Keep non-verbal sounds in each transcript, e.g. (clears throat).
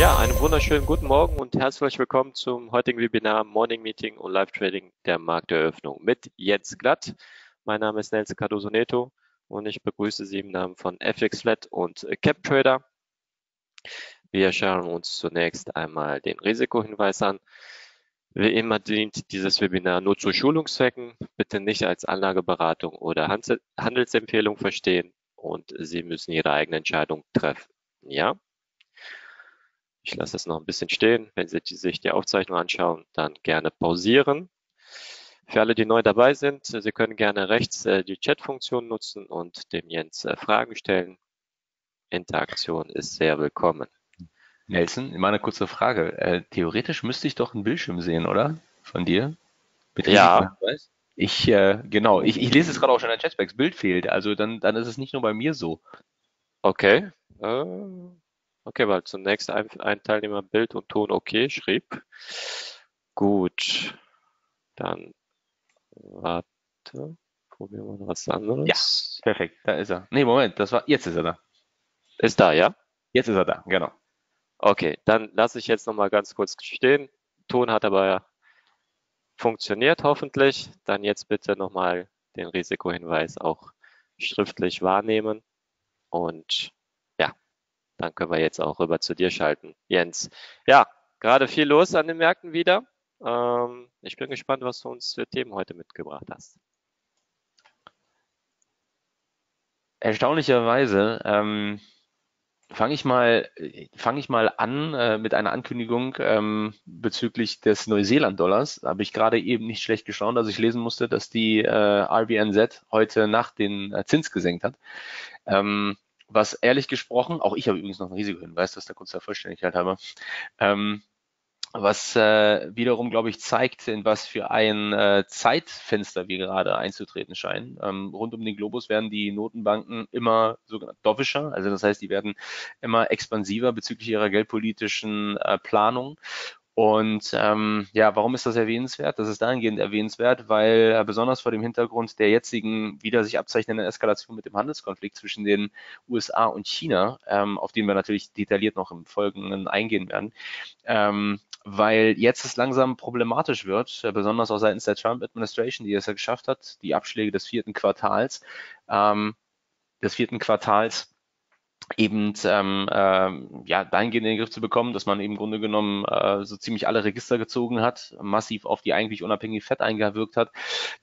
Ja, einen wunderschönen guten Morgen und herzlich willkommen zum heutigen Webinar Morning Meeting und Live Trading der Markteröffnung mit Jens Glatt. Mein Name ist Nelson Cardoso Neto und ich begrüße Sie im Namen von FXFlat und CapTrader. Wir schauen uns zunächst einmal den Risikohinweis an. Wie immer dient dieses Webinar nur zu Schulungszwecken, bitte nicht als Anlageberatung oder Handelsempfehlung verstehen und Sie müssen Ihre eigene Entscheidung treffen. Ja? Ich lasse es noch ein bisschen stehen. Wenn Sie sich die Aufzeichnung anschauen, dann gerne pausieren. Für alle, die neu dabei sind, Sie können gerne rechts äh, die Chat-Funktion nutzen und dem Jens äh, Fragen stellen. Interaktion ist sehr willkommen. Nelson, mal eine kurze Frage. Äh, theoretisch müsste ich doch einen Bildschirm sehen, oder? Von dir? ja. Ich, äh, genau, ich, ich lese es gerade auch schon in der Chatbacks. Bild fehlt. Also dann, dann ist es nicht nur bei mir so. Okay. Äh, Okay, weil zunächst ein, ein Teilnehmer Bild und Ton okay schrieb. Gut, dann warte, probieren wir noch was anderes. Ja, perfekt, da ist er. Nee, Moment, das war, jetzt ist er da. Ist da, ja? Jetzt ist er da, genau. Okay, dann lasse ich jetzt nochmal ganz kurz stehen. Ton hat aber funktioniert hoffentlich. Dann jetzt bitte nochmal den Risikohinweis auch schriftlich wahrnehmen und dann können wir jetzt auch rüber zu dir schalten. Jens, ja, gerade viel los an den Märkten wieder. Ähm, ich bin gespannt, was du uns für Themen heute mitgebracht hast. Erstaunlicherweise ähm, fange ich mal ich mal an äh, mit einer Ankündigung ähm, bezüglich des Neuseeland-Dollars. Habe ich gerade eben nicht schlecht geschaut, dass ich lesen musste, dass die äh, RBNZ heute Nacht den äh, Zins gesenkt hat. Ähm, was ehrlich gesprochen, auch ich habe übrigens noch ein Risikohinweis, dass der kurz der Vollständigkeit habe, ähm, was äh, wiederum, glaube ich, zeigt, in was für ein äh, Zeitfenster wir gerade einzutreten scheinen. Ähm, rund um den Globus werden die Notenbanken immer sogenannt dovischer, also das heißt, die werden immer expansiver bezüglich ihrer geldpolitischen äh, Planung. Und ähm, ja, warum ist das erwähnenswert? Das ist dahingehend erwähnenswert, weil äh, besonders vor dem Hintergrund der jetzigen wieder sich abzeichnenden Eskalation mit dem Handelskonflikt zwischen den USA und China, ähm, auf den wir natürlich detailliert noch im Folgenden eingehen werden, ähm, weil jetzt es langsam problematisch wird, äh, besonders auch seitens der Trump-Administration, die es ja geschafft hat, die Abschläge des vierten Quartals, ähm, des vierten Quartals eben ähm, äh, ja, dahingehend in den Griff zu bekommen, dass man eben im Grunde genommen äh, so ziemlich alle Register gezogen hat, massiv auf die eigentlich unabhängige FED eingewirkt hat,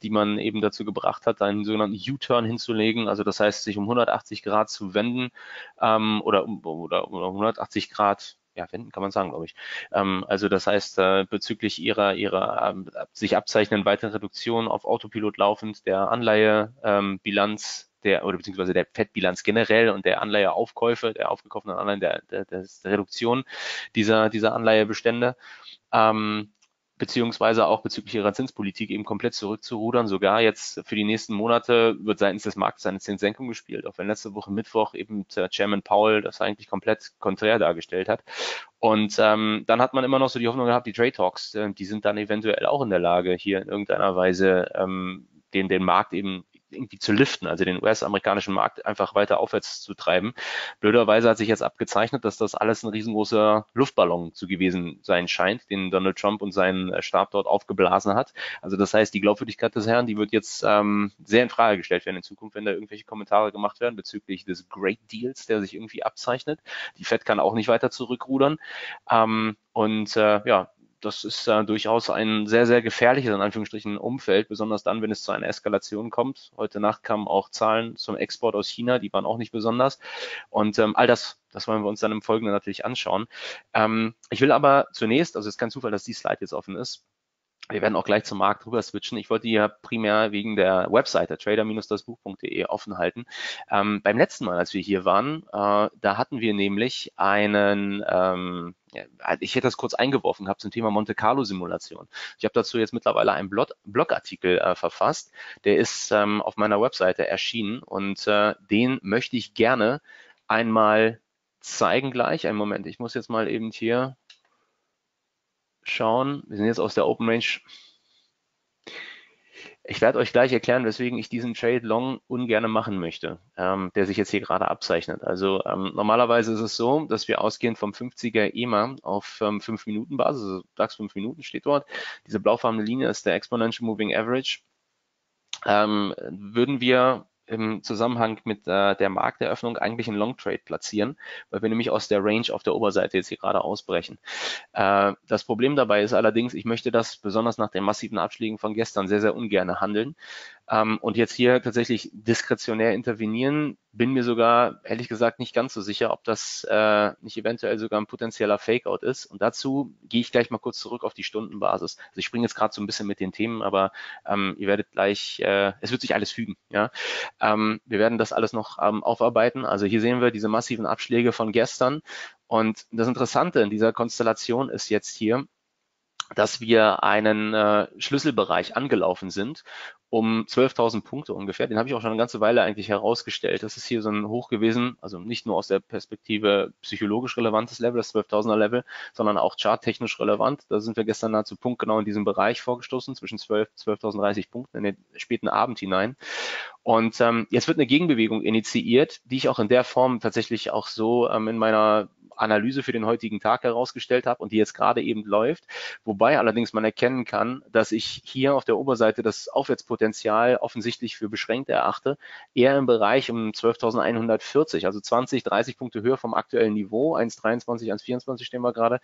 die man eben dazu gebracht hat, einen sogenannten U-Turn hinzulegen, also das heißt, sich um 180 Grad zu wenden ähm, oder, oder, oder 180 Grad ja, wenden kann man sagen, glaube ich. Ähm, also das heißt, äh, bezüglich ihrer, ihrer ähm, sich abzeichnenden weiteren Reduktion auf Autopilot laufend der Anleihebilanz ähm, der oder beziehungsweise der Fettbilanz generell und der Anleiheaufkäufe, der aufgekauften Anleihen, der, der, der Reduktion dieser, dieser Anleihebestände. Ähm, beziehungsweise auch bezüglich ihrer Zinspolitik eben komplett zurückzurudern. Sogar jetzt für die nächsten Monate wird seitens des Marktes eine Zinssenkung gespielt, auch wenn letzte Woche Mittwoch eben Chairman Powell das eigentlich komplett konträr dargestellt hat. Und ähm, dann hat man immer noch so die Hoffnung gehabt, die Trade Talks, äh, die sind dann eventuell auch in der Lage, hier in irgendeiner Weise ähm, den, den Markt eben irgendwie zu liften, also den US-amerikanischen Markt einfach weiter aufwärts zu treiben. Blöderweise hat sich jetzt abgezeichnet, dass das alles ein riesengroßer Luftballon zu gewesen sein scheint, den Donald Trump und sein äh, Stab dort aufgeblasen hat. Also das heißt, die Glaubwürdigkeit des Herrn, die wird jetzt ähm, sehr in Frage gestellt werden in Zukunft, wenn da irgendwelche Kommentare gemacht werden bezüglich des Great Deals, der sich irgendwie abzeichnet. Die Fed kann auch nicht weiter zurückrudern. Ähm, und äh, ja, das ist äh, durchaus ein sehr, sehr gefährliches, in Anführungsstrichen, Umfeld, besonders dann, wenn es zu einer Eskalation kommt. Heute Nacht kamen auch Zahlen zum Export aus China, die waren auch nicht besonders. Und ähm, all das, das wollen wir uns dann im Folgenden natürlich anschauen. Ähm, ich will aber zunächst, also es ist kein Zufall, dass die Slide jetzt offen ist, wir werden auch gleich zum Markt rüber switchen. Ich wollte die ja primär wegen der Webseite trader-dasbuch.de offen halten. Ähm, beim letzten Mal, als wir hier waren, äh, da hatten wir nämlich einen, ähm, ja, ich hätte das kurz eingeworfen gehabt zum Thema Monte Carlo Simulation. Ich habe dazu jetzt mittlerweile einen Blog Blogartikel äh, verfasst. Der ist ähm, auf meiner Webseite erschienen und äh, den möchte ich gerne einmal zeigen gleich. Einen Moment, ich muss jetzt mal eben hier schauen. Wir sind jetzt aus der Open Range. Ich werde euch gleich erklären, weswegen ich diesen Trade Long ungern machen möchte, ähm, der sich jetzt hier gerade abzeichnet. Also ähm, normalerweise ist es so, dass wir ausgehend vom 50er EMA auf ähm, 5-Minuten-Basis, also DAX 5 Minuten steht dort, diese blaufarbene Linie ist der Exponential Moving Average, ähm, würden wir im Zusammenhang mit äh, der Markteröffnung eigentlich einen Long Trade platzieren, weil wir nämlich aus der Range auf der Oberseite jetzt hier gerade ausbrechen. Äh, das Problem dabei ist allerdings, ich möchte das besonders nach den massiven Abschlägen von gestern sehr, sehr ungern handeln. Ähm, und jetzt hier tatsächlich diskretionär intervenieren, bin mir sogar ehrlich gesagt nicht ganz so sicher, ob das äh, nicht eventuell sogar ein potenzieller Fakeout ist. Und dazu gehe ich gleich mal kurz zurück auf die Stundenbasis. Also ich springe jetzt gerade so ein bisschen mit den Themen, aber ähm, ihr werdet gleich, äh, es wird sich alles fügen. Ja, ähm, wir werden das alles noch ähm, aufarbeiten. Also hier sehen wir diese massiven Abschläge von gestern. Und das Interessante in dieser Konstellation ist jetzt hier, dass wir einen äh, Schlüsselbereich angelaufen sind um 12.000 Punkte ungefähr. Den habe ich auch schon eine ganze Weile eigentlich herausgestellt. Das ist hier so ein Hoch gewesen, also nicht nur aus der Perspektive psychologisch relevantes Level, das 12.000er Level, sondern auch charttechnisch relevant. Da sind wir gestern nahezu punktgenau in diesem Bereich vorgestoßen, zwischen 12, 12.030 Punkten in den späten Abend hinein. Und ähm, jetzt wird eine Gegenbewegung initiiert, die ich auch in der Form tatsächlich auch so ähm, in meiner Analyse für den heutigen Tag herausgestellt habe und die jetzt gerade eben läuft. Wobei allerdings man erkennen kann, dass ich hier auf der Oberseite das Aufwärtspotenzial offensichtlich für beschränkt erachte, eher im Bereich um 12.140, also 20, 30 Punkte höher vom aktuellen Niveau, 1,23, 1,24 stehen wir gerade,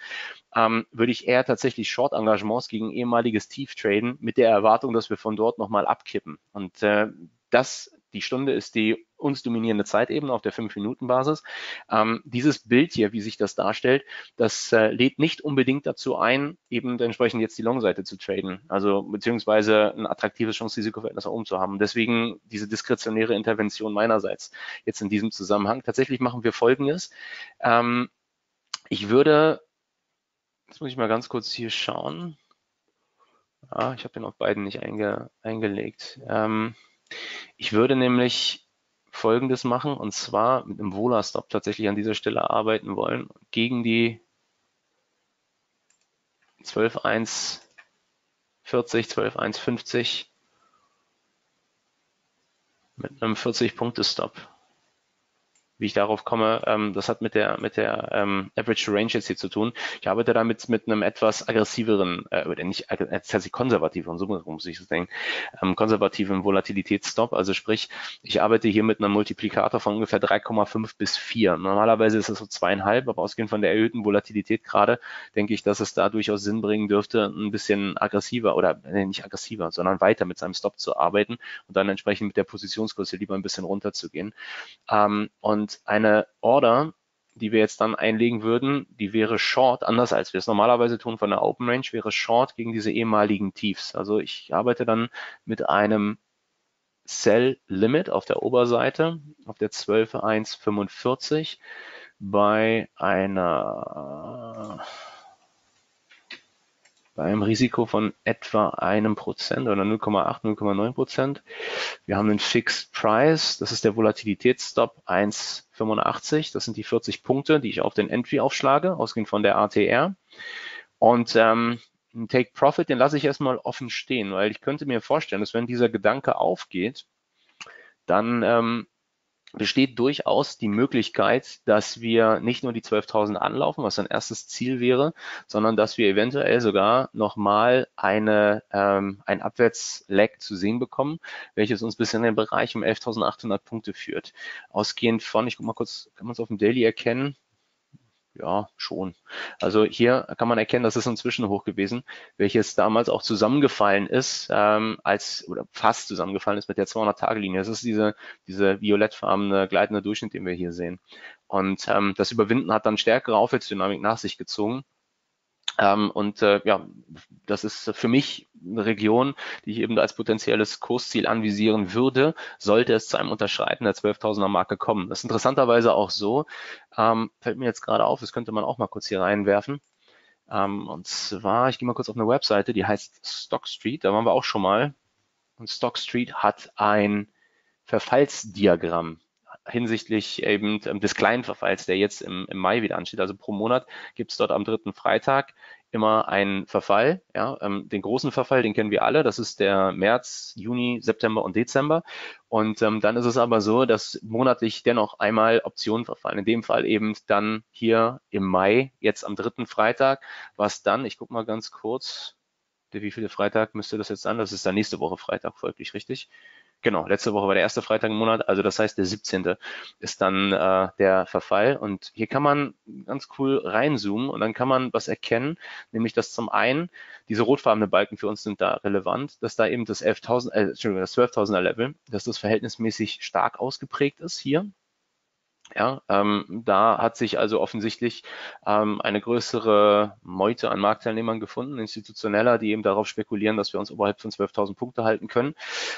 ähm, würde ich eher tatsächlich Short-Engagements gegen ehemaliges Tief traden mit der Erwartung, dass wir von dort nochmal abkippen. Und äh, das, die Stunde ist die uns dominierende Zeitebene auf der 5-Minuten-Basis. Ähm, dieses Bild hier, wie sich das darstellt, das äh, lädt nicht unbedingt dazu ein, eben entsprechend jetzt die Long-Seite zu traden, also beziehungsweise ein attraktives Chance-Risiko-Verhältnis oben zu haben. Deswegen diese diskretionäre Intervention meinerseits jetzt in diesem Zusammenhang. Tatsächlich machen wir Folgendes. Ähm, ich würde, jetzt muss ich mal ganz kurz hier schauen. Ah, ich habe den auf beiden nicht einge, eingelegt. Ähm, ich würde nämlich Folgendes machen und zwar mit einem Vola-Stop tatsächlich an dieser Stelle arbeiten wollen gegen die 12.140, 12.150 mit einem 40-Punkte-Stop wie ich darauf komme, ähm, das hat mit der mit der ähm, Average Range jetzt hier zu tun. Ich arbeite damit mit einem etwas aggressiveren, äh, oder nicht tatsächlich konservativeren, so muss ich das denken, ähm, konservativen Volatilitätsstop. Also sprich, ich arbeite hier mit einem Multiplikator von ungefähr 3,5 bis 4. Normalerweise ist es so zweieinhalb, aber ausgehend von der erhöhten Volatilität gerade, denke ich, dass es da durchaus Sinn bringen dürfte, ein bisschen aggressiver oder nee, nicht aggressiver, sondern weiter mit seinem Stop zu arbeiten und dann entsprechend mit der Positionsgröße lieber ein bisschen runterzugehen. Ähm, und eine Order, die wir jetzt dann einlegen würden, die wäre Short, anders als wir es normalerweise tun von der Open Range, wäre Short gegen diese ehemaligen Tiefs. Also ich arbeite dann mit einem Sell Limit auf der Oberseite, auf der 12.145 bei einer bei einem Risiko von etwa einem Prozent oder 0,8, 0,9 Prozent. Wir haben einen Fixed Price, das ist der Volatilitätsstop 1,85. Das sind die 40 Punkte, die ich auf den Entry aufschlage, ausgehend von der ATR. Und ähm, ein Take Profit, den lasse ich erstmal offen stehen, weil ich könnte mir vorstellen, dass wenn dieser Gedanke aufgeht, dann ähm, besteht durchaus die Möglichkeit, dass wir nicht nur die 12.000 anlaufen, was ein erstes Ziel wäre, sondern dass wir eventuell sogar nochmal eine, ähm, ein Abwärtsleck zu sehen bekommen, welches uns bis in den Bereich um 11.800 Punkte führt. Ausgehend von, ich guck mal kurz, kann man es auf dem Daily erkennen? Ja, schon. Also hier kann man erkennen, das ist ein Zwischenhoch gewesen, welches damals auch zusammengefallen ist, ähm, als oder fast zusammengefallen ist mit der 200-Tage-Linie. Das ist diese, diese violettfarbene gleitende Durchschnitt, den wir hier sehen. Und ähm, das Überwinden hat dann stärkere Aufwärtsdynamik nach sich gezogen. Ähm, und äh, ja, das ist für mich eine Region, die ich eben als potenzielles Kursziel anvisieren würde, sollte es zu einem Unterschreiten der 12.000er Marke kommen. Das ist interessanterweise auch so, ähm, fällt mir jetzt gerade auf, das könnte man auch mal kurz hier reinwerfen. Ähm, und zwar, ich gehe mal kurz auf eine Webseite, die heißt Stock Street, da waren wir auch schon mal. Und Stock Street hat ein Verfallsdiagramm hinsichtlich eben des kleinen Verfalls, der jetzt im, im Mai wieder ansteht. Also pro Monat gibt es dort am dritten Freitag immer einen Verfall. Ja, ähm, den großen Verfall, den kennen wir alle. Das ist der März, Juni, September und Dezember. Und ähm, dann ist es aber so, dass monatlich dennoch einmal Optionen verfallen. In dem Fall eben dann hier im Mai, jetzt am dritten Freitag, was dann, ich gucke mal ganz kurz, wie viele Freitag müsste das jetzt an? Das ist dann nächste Woche Freitag folglich, richtig? Genau, letzte Woche war der erste Freitag im Monat, also das heißt der 17. ist dann äh, der Verfall und hier kann man ganz cool reinzoomen und dann kann man was erkennen, nämlich dass zum einen diese rotfarbene Balken für uns sind da relevant, dass da eben das 11.000, äh, Entschuldigung, das 12.000er Level, dass das verhältnismäßig stark ausgeprägt ist hier ja, ähm, da hat sich also offensichtlich ähm, eine größere Meute an Marktteilnehmern gefunden, institutioneller, die eben darauf spekulieren, dass wir uns oberhalb von 12.000 Punkte halten können.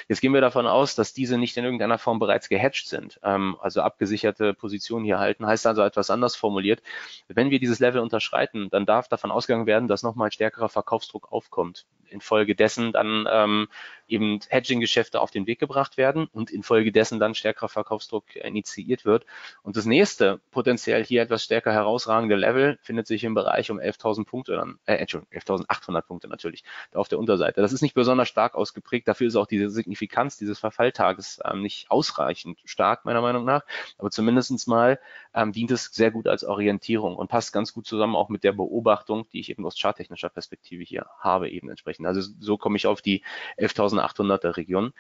Jetzt gehen wir davon aus, dass diese nicht in irgendeiner Form bereits gehatcht sind, ähm, also abgesicherte Positionen hier halten. Heißt also etwas anders formuliert. Wenn wir dieses Level unterschreiten, dann darf davon ausgegangen werden, dass nochmal stärkerer Verkaufsdruck aufkommt infolgedessen dann ähm, eben Hedging-Geschäfte auf den Weg gebracht werden und infolgedessen dann stärkerer Verkaufsdruck initiiert wird. Und das nächste potenziell hier etwas stärker herausragende Level findet sich im Bereich um 11.000 Punkte dann, äh, Entschuldigung, 11.800 Punkte natürlich, auf der Unterseite. Das ist nicht besonders stark ausgeprägt, dafür ist auch diese Signifikanz dieses Verfalltages ähm, nicht ausreichend stark, meiner Meinung nach, aber zumindestens mal ähm, dient es sehr gut als Orientierung und passt ganz gut zusammen auch mit der Beobachtung, die ich eben aus charttechnischer Perspektive hier habe, eben entsprechend. Also so komme ich auf die 11.800er Region.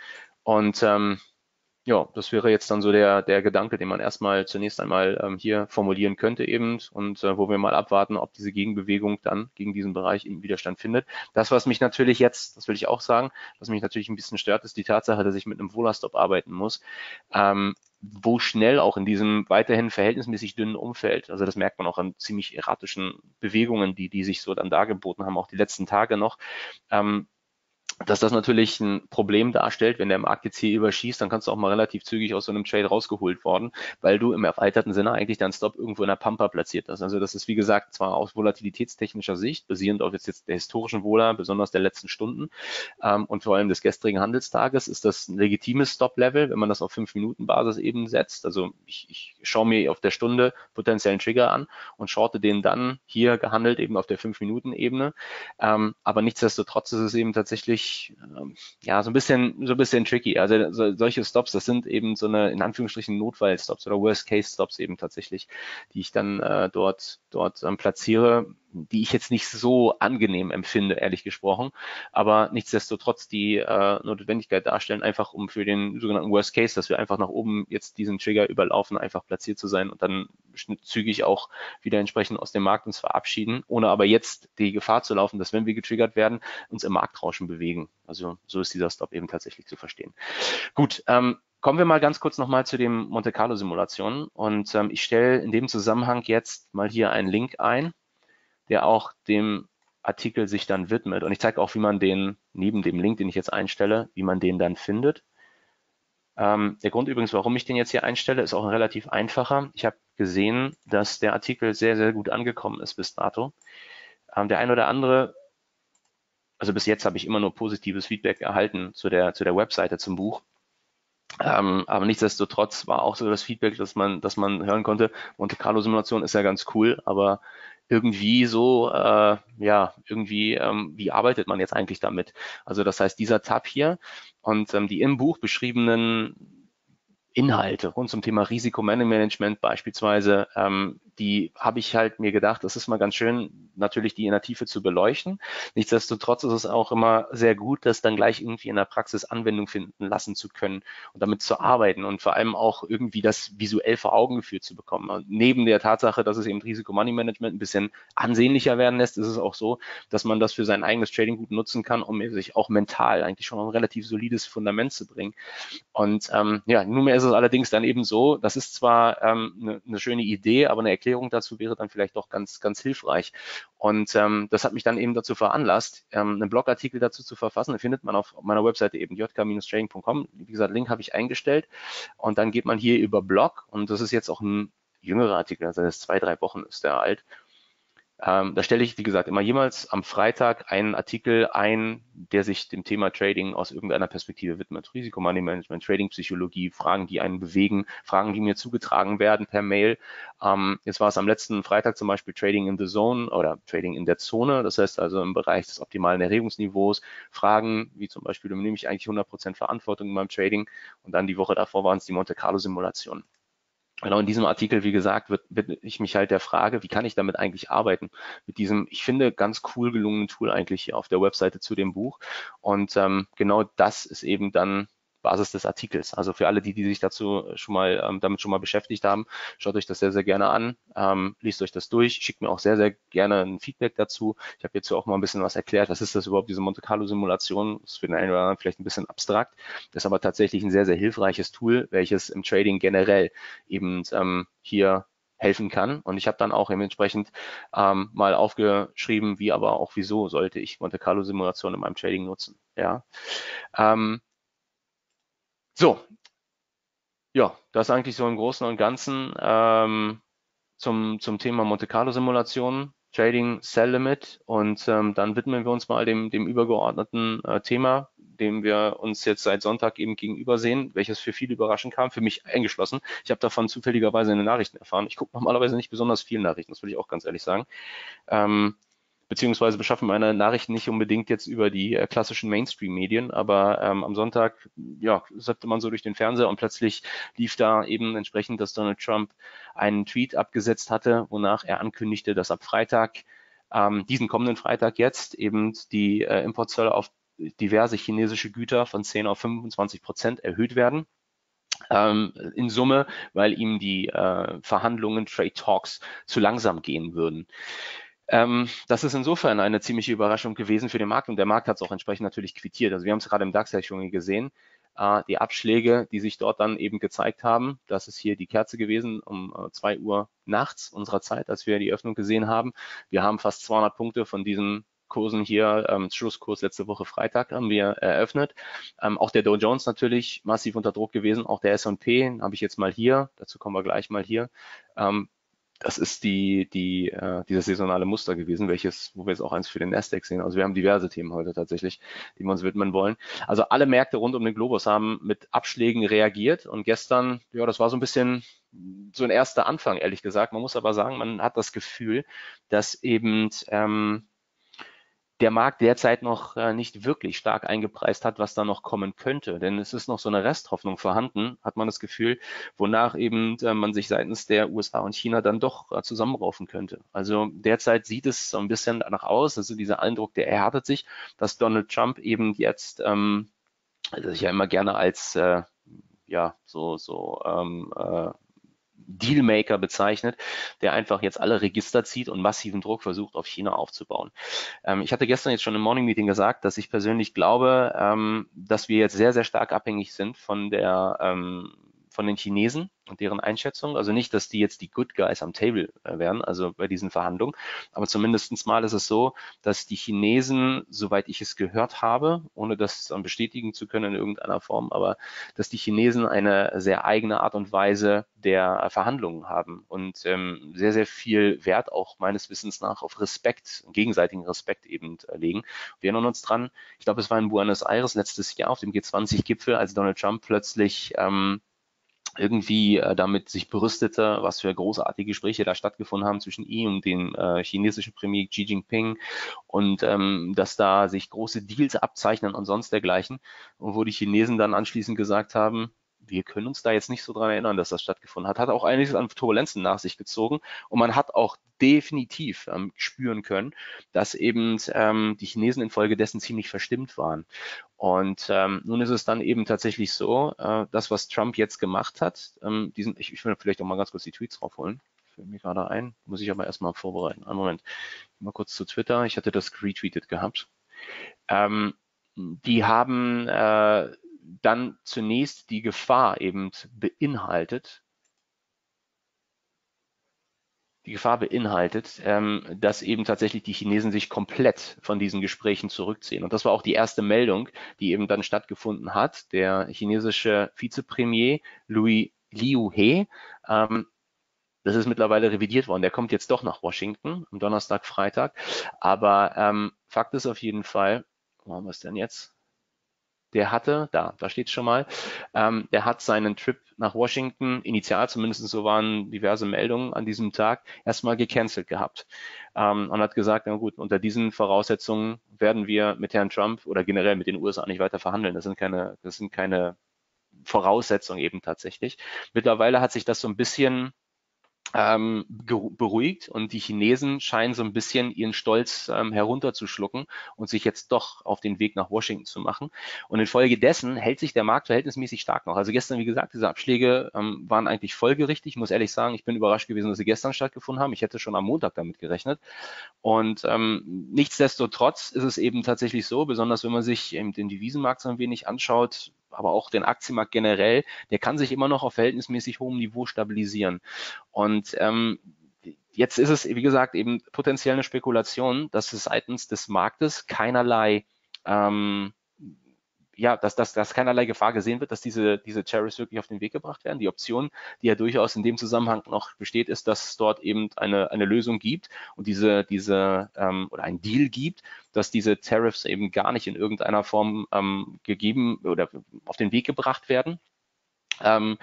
Und ähm, ja, das wäre jetzt dann so der, der Gedanke, den man erstmal zunächst einmal ähm, hier formulieren könnte eben und äh, wo wir mal abwarten, ob diese Gegenbewegung dann gegen diesen Bereich eben Widerstand findet. Das, was mich natürlich jetzt, das will ich auch sagen, was mich natürlich ein bisschen stört, ist die Tatsache, dass ich mit einem Wohlerstop arbeiten muss. Ähm, wo schnell auch in diesem weiterhin verhältnismäßig dünnen Umfeld, also das merkt man auch an ziemlich erratischen Bewegungen, die, die sich so dann dargeboten haben, auch die letzten Tage noch, ähm, dass das natürlich ein Problem darstellt, wenn der Markt jetzt hier überschießt, dann kannst du auch mal relativ zügig aus so einem Trade rausgeholt worden, weil du im erweiterten Sinne eigentlich deinen Stop irgendwo in der Pampa platziert hast. Also das ist, wie gesagt, zwar aus volatilitätstechnischer Sicht, basierend auf jetzt, jetzt der historischen Wohler, besonders der letzten Stunden ähm, und vor allem des gestrigen Handelstages, ist das ein legitimes Stop-Level, wenn man das auf 5-Minuten-Basis eben setzt. Also ich, ich schaue mir auf der Stunde potenziellen Trigger an und shorte den dann hier gehandelt eben auf der 5-Minuten-Ebene. Ähm, aber nichtsdestotrotz ist es eben tatsächlich ich, ähm, ja, so ein bisschen, so ein bisschen tricky. Also so, solche Stops, das sind eben so eine, in Anführungsstrichen, Notfall-Stops oder Worst-Case-Stops eben tatsächlich, die ich dann äh, dort, dort ähm, platziere die ich jetzt nicht so angenehm empfinde, ehrlich gesprochen, aber nichtsdestotrotz die äh, Notwendigkeit darstellen, einfach um für den sogenannten Worst Case, dass wir einfach nach oben jetzt diesen Trigger überlaufen, einfach platziert zu sein und dann zügig auch wieder entsprechend aus dem Markt uns verabschieden, ohne aber jetzt die Gefahr zu laufen, dass wenn wir getriggert werden, uns im Marktrauschen bewegen. Also so ist dieser Stop eben tatsächlich zu verstehen. Gut, ähm, Kommen wir mal ganz kurz nochmal zu den Monte Carlo Simulationen und ähm, ich stelle in dem Zusammenhang jetzt mal hier einen Link ein der auch dem Artikel sich dann widmet. Und ich zeige auch, wie man den neben dem Link, den ich jetzt einstelle, wie man den dann findet. Ähm, der Grund übrigens, warum ich den jetzt hier einstelle, ist auch ein relativ einfacher. Ich habe gesehen, dass der Artikel sehr, sehr gut angekommen ist bis dato. Ähm, der ein oder andere, also bis jetzt habe ich immer nur positives Feedback erhalten zu der, zu der Webseite zum Buch. Ähm, aber nichtsdestotrotz war auch so das Feedback, dass man, dass man hören konnte, Monte Carlo Simulation ist ja ganz cool, aber irgendwie so, äh, ja, irgendwie, ähm, wie arbeitet man jetzt eigentlich damit? Also das heißt, dieser Tab hier und ähm, die im Buch beschriebenen Inhalte rund zum Thema Risikomanagement beispielsweise, ähm, die habe ich halt mir gedacht, das ist mal ganz schön, natürlich die in der Tiefe zu beleuchten. Nichtsdestotrotz ist es auch immer sehr gut, das dann gleich irgendwie in der Praxis Anwendung finden lassen zu können und damit zu arbeiten und vor allem auch irgendwie das visuell vor Augen geführt zu bekommen. Und neben der Tatsache, dass es eben Risiko Money Management ein bisschen ansehnlicher werden lässt, ist es auch so, dass man das für sein eigenes Trading gut nutzen kann, um sich auch mental eigentlich schon ein relativ solides Fundament zu bringen. Und ähm, ja, nunmehr ist es allerdings dann eben so, das ist zwar ähm, eine, eine schöne Idee, aber eine Erklärung dazu wäre dann vielleicht doch ganz, ganz hilfreich. Und ähm, das hat mich dann eben dazu veranlasst, ähm, einen Blogartikel dazu zu verfassen. Den findet man auf meiner Webseite eben jk-trading.com. Wie gesagt, Link habe ich eingestellt. Und dann geht man hier über Blog und das ist jetzt auch ein jüngerer Artikel, also das ist zwei, drei Wochen ist der alt. Ähm, da stelle ich, wie gesagt, immer jemals am Freitag einen Artikel ein, der sich dem Thema Trading aus irgendeiner Perspektive widmet. Risiko, Money Management, Trading, Psychologie, Fragen, die einen bewegen, Fragen, die mir zugetragen werden per Mail. Ähm, jetzt war es am letzten Freitag zum Beispiel Trading in the Zone oder Trading in der Zone. Das heißt also im Bereich des optimalen Erregungsniveaus. Fragen wie zum Beispiel, nehme ich eigentlich 100% Verantwortung in meinem Trading? Und dann die Woche davor waren es die Monte Carlo Simulationen. Genau in diesem Artikel, wie gesagt, wird, wird ich mich halt der Frage, wie kann ich damit eigentlich arbeiten? Mit diesem, ich finde, ganz cool gelungenen Tool eigentlich hier auf der Webseite zu dem Buch. Und ähm, genau das ist eben dann Basis des Artikels. Also für alle, die, die sich dazu schon mal ähm, damit schon mal beschäftigt haben, schaut euch das sehr, sehr gerne an, ähm, liest euch das durch, schickt mir auch sehr, sehr gerne ein Feedback dazu. Ich habe hierzu auch mal ein bisschen was erklärt. Was ist das überhaupt, diese Monte Carlo Simulation? Das ist für den einen oder anderen vielleicht ein bisschen abstrakt. Das ist aber tatsächlich ein sehr, sehr hilfreiches Tool, welches im Trading generell eben ähm, hier helfen kann. Und ich habe dann auch entsprechend ähm, mal aufgeschrieben, wie aber auch wieso sollte ich Monte Carlo Simulation in meinem Trading nutzen. Ja. Ähm, so, ja, das eigentlich so im Großen und Ganzen ähm, zum, zum Thema Monte Carlo Simulationen, Trading Sell Limit und ähm, dann widmen wir uns mal dem, dem übergeordneten äh, Thema, dem wir uns jetzt seit Sonntag eben gegenüber sehen, welches für viele überraschend kam, für mich eingeschlossen. Ich habe davon zufälligerweise in den Nachrichten erfahren. Ich gucke normalerweise nicht besonders viele Nachrichten, das will ich auch ganz ehrlich sagen. Ähm, beziehungsweise beschaffen meine Nachrichten nicht unbedingt jetzt über die äh, klassischen Mainstream-Medien, aber ähm, am Sonntag, ja, sagte man so durch den Fernseher und plötzlich lief da eben entsprechend, dass Donald Trump einen Tweet abgesetzt hatte, wonach er ankündigte, dass ab Freitag, ähm, diesen kommenden Freitag jetzt eben die äh, Importzölle auf diverse chinesische Güter von 10 auf 25 Prozent erhöht werden ähm, in Summe, weil ihm die äh, Verhandlungen, Trade Talks zu langsam gehen würden. Ähm, das ist insofern eine ziemliche Überraschung gewesen für den Markt und der Markt hat es auch entsprechend natürlich quittiert. Also wir haben es gerade im DAX ja schon gesehen, äh, die Abschläge, die sich dort dann eben gezeigt haben. Das ist hier die Kerze gewesen um äh, Uhr nachts unserer Zeit, als wir die Öffnung gesehen haben. Wir haben fast 200 Punkte von diesen Kursen hier, ähm, Schlusskurs letzte Woche Freitag haben wir eröffnet. Ähm, auch der Dow Jones natürlich massiv unter Druck gewesen, auch der S&P habe ich jetzt mal hier, dazu kommen wir gleich mal hier, ähm, das ist die, die, äh, dieses saisonale Muster gewesen, welches, wo wir jetzt auch eins für den Nasdaq sehen. Also wir haben diverse Themen heute tatsächlich, die wir uns widmen wollen. Also alle Märkte rund um den Globus haben mit Abschlägen reagiert und gestern, ja, das war so ein bisschen so ein erster Anfang, ehrlich gesagt. Man muss aber sagen, man hat das Gefühl, dass eben ähm, der Markt derzeit noch äh, nicht wirklich stark eingepreist hat, was da noch kommen könnte. Denn es ist noch so eine Resthoffnung vorhanden, hat man das Gefühl, wonach eben äh, man sich seitens der USA und China dann doch äh, zusammenraufen könnte. Also derzeit sieht es so ein bisschen danach aus, also dieser Eindruck, der erhärtet sich, dass Donald Trump eben jetzt, ähm, also ich ja immer gerne als ja, so, so ähm, äh, Dealmaker bezeichnet, der einfach jetzt alle Register zieht und massiven Druck versucht, auf China aufzubauen. Ähm, ich hatte gestern jetzt schon im Morning Meeting gesagt, dass ich persönlich glaube, ähm, dass wir jetzt sehr, sehr stark abhängig sind von der ähm, von den Chinesen und deren Einschätzung. Also nicht, dass die jetzt die Good Guys am Table äh, werden, also bei diesen Verhandlungen. Aber zumindestens mal ist es so, dass die Chinesen, soweit ich es gehört habe, ohne das dann bestätigen zu können in irgendeiner Form, aber dass die Chinesen eine sehr eigene Art und Weise der Verhandlungen haben und ähm, sehr, sehr viel Wert auch meines Wissens nach auf Respekt, gegenseitigen Respekt eben äh, legen. Wir erinnern uns dran, ich glaube, es war in Buenos Aires letztes Jahr auf dem G20-Gipfel, als Donald Trump plötzlich ähm, irgendwie äh, damit sich berüstete, was für großartige Gespräche da stattgefunden haben zwischen ihm und dem äh, chinesischen Premier Xi Jinping. Und ähm, dass da sich große Deals abzeichnen und sonst dergleichen und wo die Chinesen dann anschließend gesagt haben, wir können uns da jetzt nicht so dran erinnern, dass das stattgefunden hat. Hat auch einiges an Turbulenzen nach sich gezogen und man hat auch definitiv ähm, spüren können, dass eben ähm, die Chinesen infolgedessen ziemlich verstimmt waren. Und ähm, nun ist es dann eben tatsächlich so, äh, das, was Trump jetzt gemacht hat, ähm, diesen, ich, ich will vielleicht auch mal ganz kurz die Tweets draufholen. Fällt mir gerade ein, muss ich aber erstmal vorbereiten. Einen Moment. Mal kurz zu Twitter. Ich hatte das retweetet gehabt. Ähm, die haben äh, dann zunächst die Gefahr eben beinhaltet, die Gefahr beinhaltet, ähm, dass eben tatsächlich die Chinesen sich komplett von diesen Gesprächen zurückziehen. Und das war auch die erste Meldung, die eben dann stattgefunden hat. Der chinesische Vizepremier Louis Liu He ähm, das ist mittlerweile revidiert worden. Der kommt jetzt doch nach Washington am Donnerstag, Freitag. Aber ähm, Fakt ist auf jeden Fall, wo haben wir es denn jetzt? Der hatte, da, da steht schon mal, ähm, der hat seinen Trip nach Washington, initial zumindest so waren diverse Meldungen an diesem Tag, erstmal gecancelt gehabt ähm, und hat gesagt, na gut, unter diesen Voraussetzungen werden wir mit Herrn Trump oder generell mit den USA nicht weiter verhandeln. Das sind keine, das sind keine Voraussetzungen eben tatsächlich. Mittlerweile hat sich das so ein bisschen ähm, beruhigt und die Chinesen scheinen so ein bisschen ihren Stolz ähm, herunterzuschlucken und sich jetzt doch auf den Weg nach Washington zu machen. Und infolgedessen hält sich der Markt verhältnismäßig stark noch. Also gestern, wie gesagt, diese Abschläge ähm, waren eigentlich folgerichtig. Ich muss ehrlich sagen, ich bin überrascht gewesen, dass sie gestern stattgefunden haben. Ich hätte schon am Montag damit gerechnet. Und ähm, nichtsdestotrotz ist es eben tatsächlich so, besonders wenn man sich eben den Devisenmarkt so ein wenig anschaut, aber auch den Aktienmarkt generell, der kann sich immer noch auf verhältnismäßig hohem Niveau stabilisieren. Und ähm, jetzt ist es, wie gesagt, eben potenziell eine Spekulation, dass es seitens des Marktes keinerlei ähm, ja, dass, dass, dass keinerlei Gefahr gesehen wird, dass diese, diese Tariffs wirklich auf den Weg gebracht werden. Die Option, die ja durchaus in dem Zusammenhang noch besteht, ist, dass es dort eben eine, eine Lösung gibt und diese, diese ähm, oder ein Deal gibt, dass diese Tariffs eben gar nicht in irgendeiner Form ähm, gegeben oder auf den Weg gebracht werden. Ähm,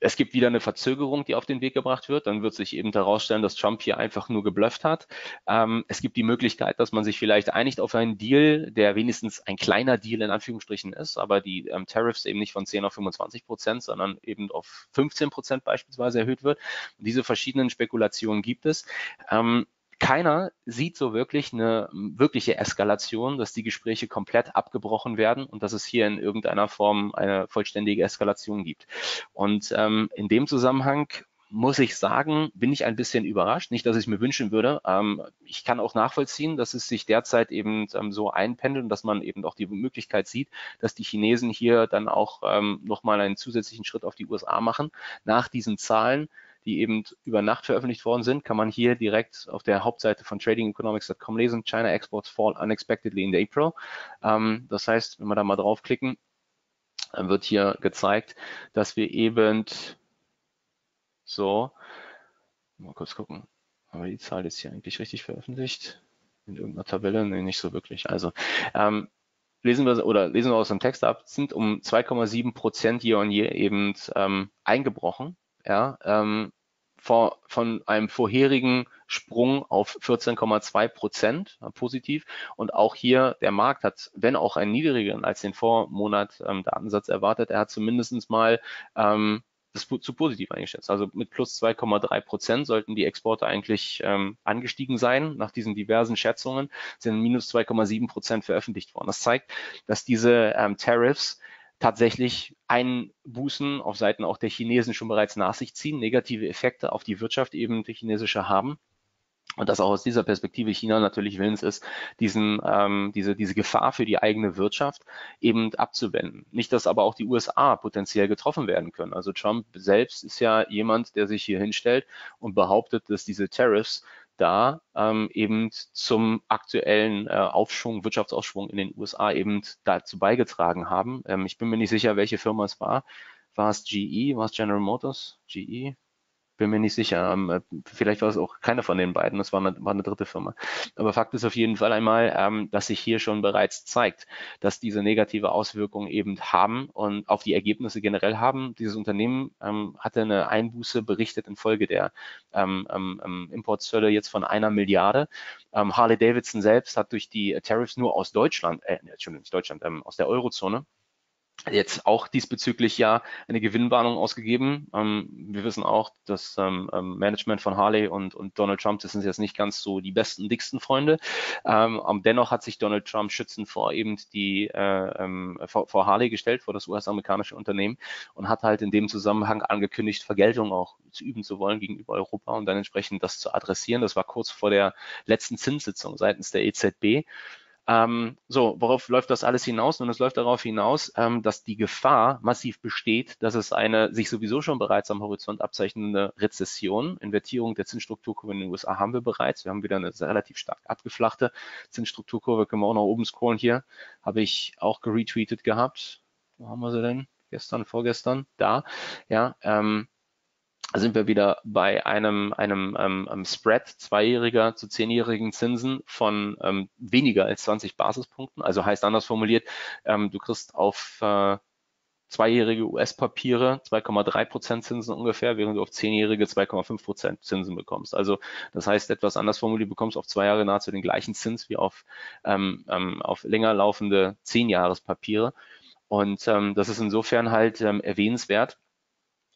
es gibt wieder eine Verzögerung, die auf den Weg gebracht wird. Dann wird sich eben herausstellen, dass Trump hier einfach nur geblufft hat. Ähm, es gibt die Möglichkeit, dass man sich vielleicht einigt auf einen Deal, der wenigstens ein kleiner Deal in Anführungsstrichen ist, aber die ähm, Tariffs eben nicht von 10 auf 25 Prozent, sondern eben auf 15 Prozent beispielsweise erhöht wird. Und diese verschiedenen Spekulationen gibt es. Ähm, keiner sieht so wirklich eine wirkliche Eskalation, dass die Gespräche komplett abgebrochen werden und dass es hier in irgendeiner Form eine vollständige Eskalation gibt. Und ähm, in dem Zusammenhang muss ich sagen, bin ich ein bisschen überrascht. Nicht, dass ich es mir wünschen würde. Ähm, ich kann auch nachvollziehen, dass es sich derzeit eben ähm, so einpendelt und dass man eben auch die Möglichkeit sieht, dass die Chinesen hier dann auch ähm, nochmal einen zusätzlichen Schritt auf die USA machen. Nach diesen Zahlen die eben über Nacht veröffentlicht worden sind, kann man hier direkt auf der Hauptseite von tradingeconomics.com lesen. China exports fall unexpectedly in April. Ähm, das heißt, wenn wir da mal draufklicken, wird hier gezeigt, dass wir eben so, mal kurz gucken, aber die Zahl ist hier eigentlich richtig veröffentlicht. In irgendeiner Tabelle? Nee, nicht so wirklich. Also ähm, lesen wir oder lesen wir aus dem Text ab, sind um 2,7 Prozent year on year eben ähm, eingebrochen ja, ähm, vor, von einem vorherigen Sprung auf 14,2 Prozent positiv. Und auch hier der Markt hat, wenn auch einen niedrigeren als den Vormonat ähm, Datensatz erwartet, er hat zumindestens mal ähm, das zu positiv eingeschätzt. Also mit plus 2,3 Prozent sollten die Exporte eigentlich ähm, angestiegen sein. Nach diesen diversen Schätzungen sind minus 2,7 Prozent veröffentlicht worden. Das zeigt, dass diese ähm, Tariffs tatsächlich Einbußen auf Seiten auch der Chinesen schon bereits nach sich ziehen, negative Effekte auf die Wirtschaft eben die chinesische haben. Und dass auch aus dieser Perspektive China natürlich willens ist, diesen, ähm, diese, diese Gefahr für die eigene Wirtschaft eben abzuwenden. Nicht, dass aber auch die USA potenziell getroffen werden können. Also Trump selbst ist ja jemand, der sich hier hinstellt und behauptet, dass diese Tariffs da ähm, eben zum aktuellen äh, Aufschwung, Wirtschaftsaufschwung in den USA eben dazu beigetragen haben. Ähm, ich bin mir nicht sicher, welche Firma es war. War es GE? War es General Motors? GE? Bin mir nicht sicher. Ähm, äh, vielleicht war es auch keine von den beiden, das war eine, war eine dritte Firma. Aber Fakt ist auf jeden Fall einmal, ähm, dass sich hier schon bereits zeigt, dass diese negative Auswirkungen eben haben und auf die Ergebnisse generell haben. Dieses Unternehmen ähm, hatte eine Einbuße berichtet infolge der Importzölle jetzt von einer Milliarde. Harley Davidson selbst hat durch die Tariffs nur aus Deutschland, äh, Entschuldigung, nicht Deutschland, aus der Eurozone jetzt auch diesbezüglich ja eine Gewinnwarnung ausgegeben. Ähm, wir wissen auch, dass ähm, ähm, Management von Harley und, und Donald Trump, das sind jetzt nicht ganz so die besten, dicksten Freunde. Ähm, dennoch hat sich Donald Trump schützend vor eben die äh, ähm, vor, vor Harley gestellt, vor das US-amerikanische Unternehmen und hat halt in dem Zusammenhang angekündigt, Vergeltung auch zu üben zu wollen gegenüber Europa und dann entsprechend das zu adressieren. Das war kurz vor der letzten Zinssitzung seitens der EZB. Ähm, so, worauf läuft das alles hinaus? Nun, es läuft darauf hinaus, ähm, dass die Gefahr massiv besteht, dass es eine sich sowieso schon bereits am Horizont abzeichnende Rezession, Invertierung der Zinsstrukturkurve in den USA haben wir bereits. Wir haben wieder eine relativ stark abgeflachte Zinsstrukturkurve, können wir auch nach oben scrollen hier. Habe ich auch geretweetet gehabt. Wo haben wir sie denn? Gestern, vorgestern, da. Ja, ähm, sind wir wieder bei einem, einem ähm, Spread zweijähriger zu zehnjährigen Zinsen von ähm, weniger als 20 Basispunkten. Also heißt anders formuliert, ähm, du kriegst auf äh, zweijährige US-Papiere 2,3 Prozent Zinsen ungefähr, während du auf zehnjährige 2,5 Prozent Zinsen bekommst. Also das heißt etwas anders formuliert, du bekommst auf zwei Jahre nahezu den gleichen Zins wie auf, ähm, ähm, auf länger laufende Zehnjahrespapiere. Und ähm, das ist insofern halt ähm, erwähnenswert,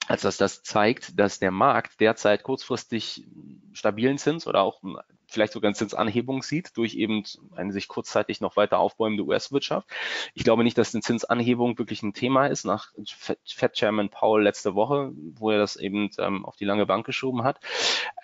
als dass das zeigt, dass der Markt derzeit kurzfristig stabilen Zins oder auch vielleicht sogar eine Zinsanhebung sieht durch eben eine sich kurzzeitig noch weiter aufbäumende US-Wirtschaft. Ich glaube nicht, dass eine Zinsanhebung wirklich ein Thema ist nach Fed-Chairman Powell letzte Woche, wo er das eben ähm, auf die lange Bank geschoben hat.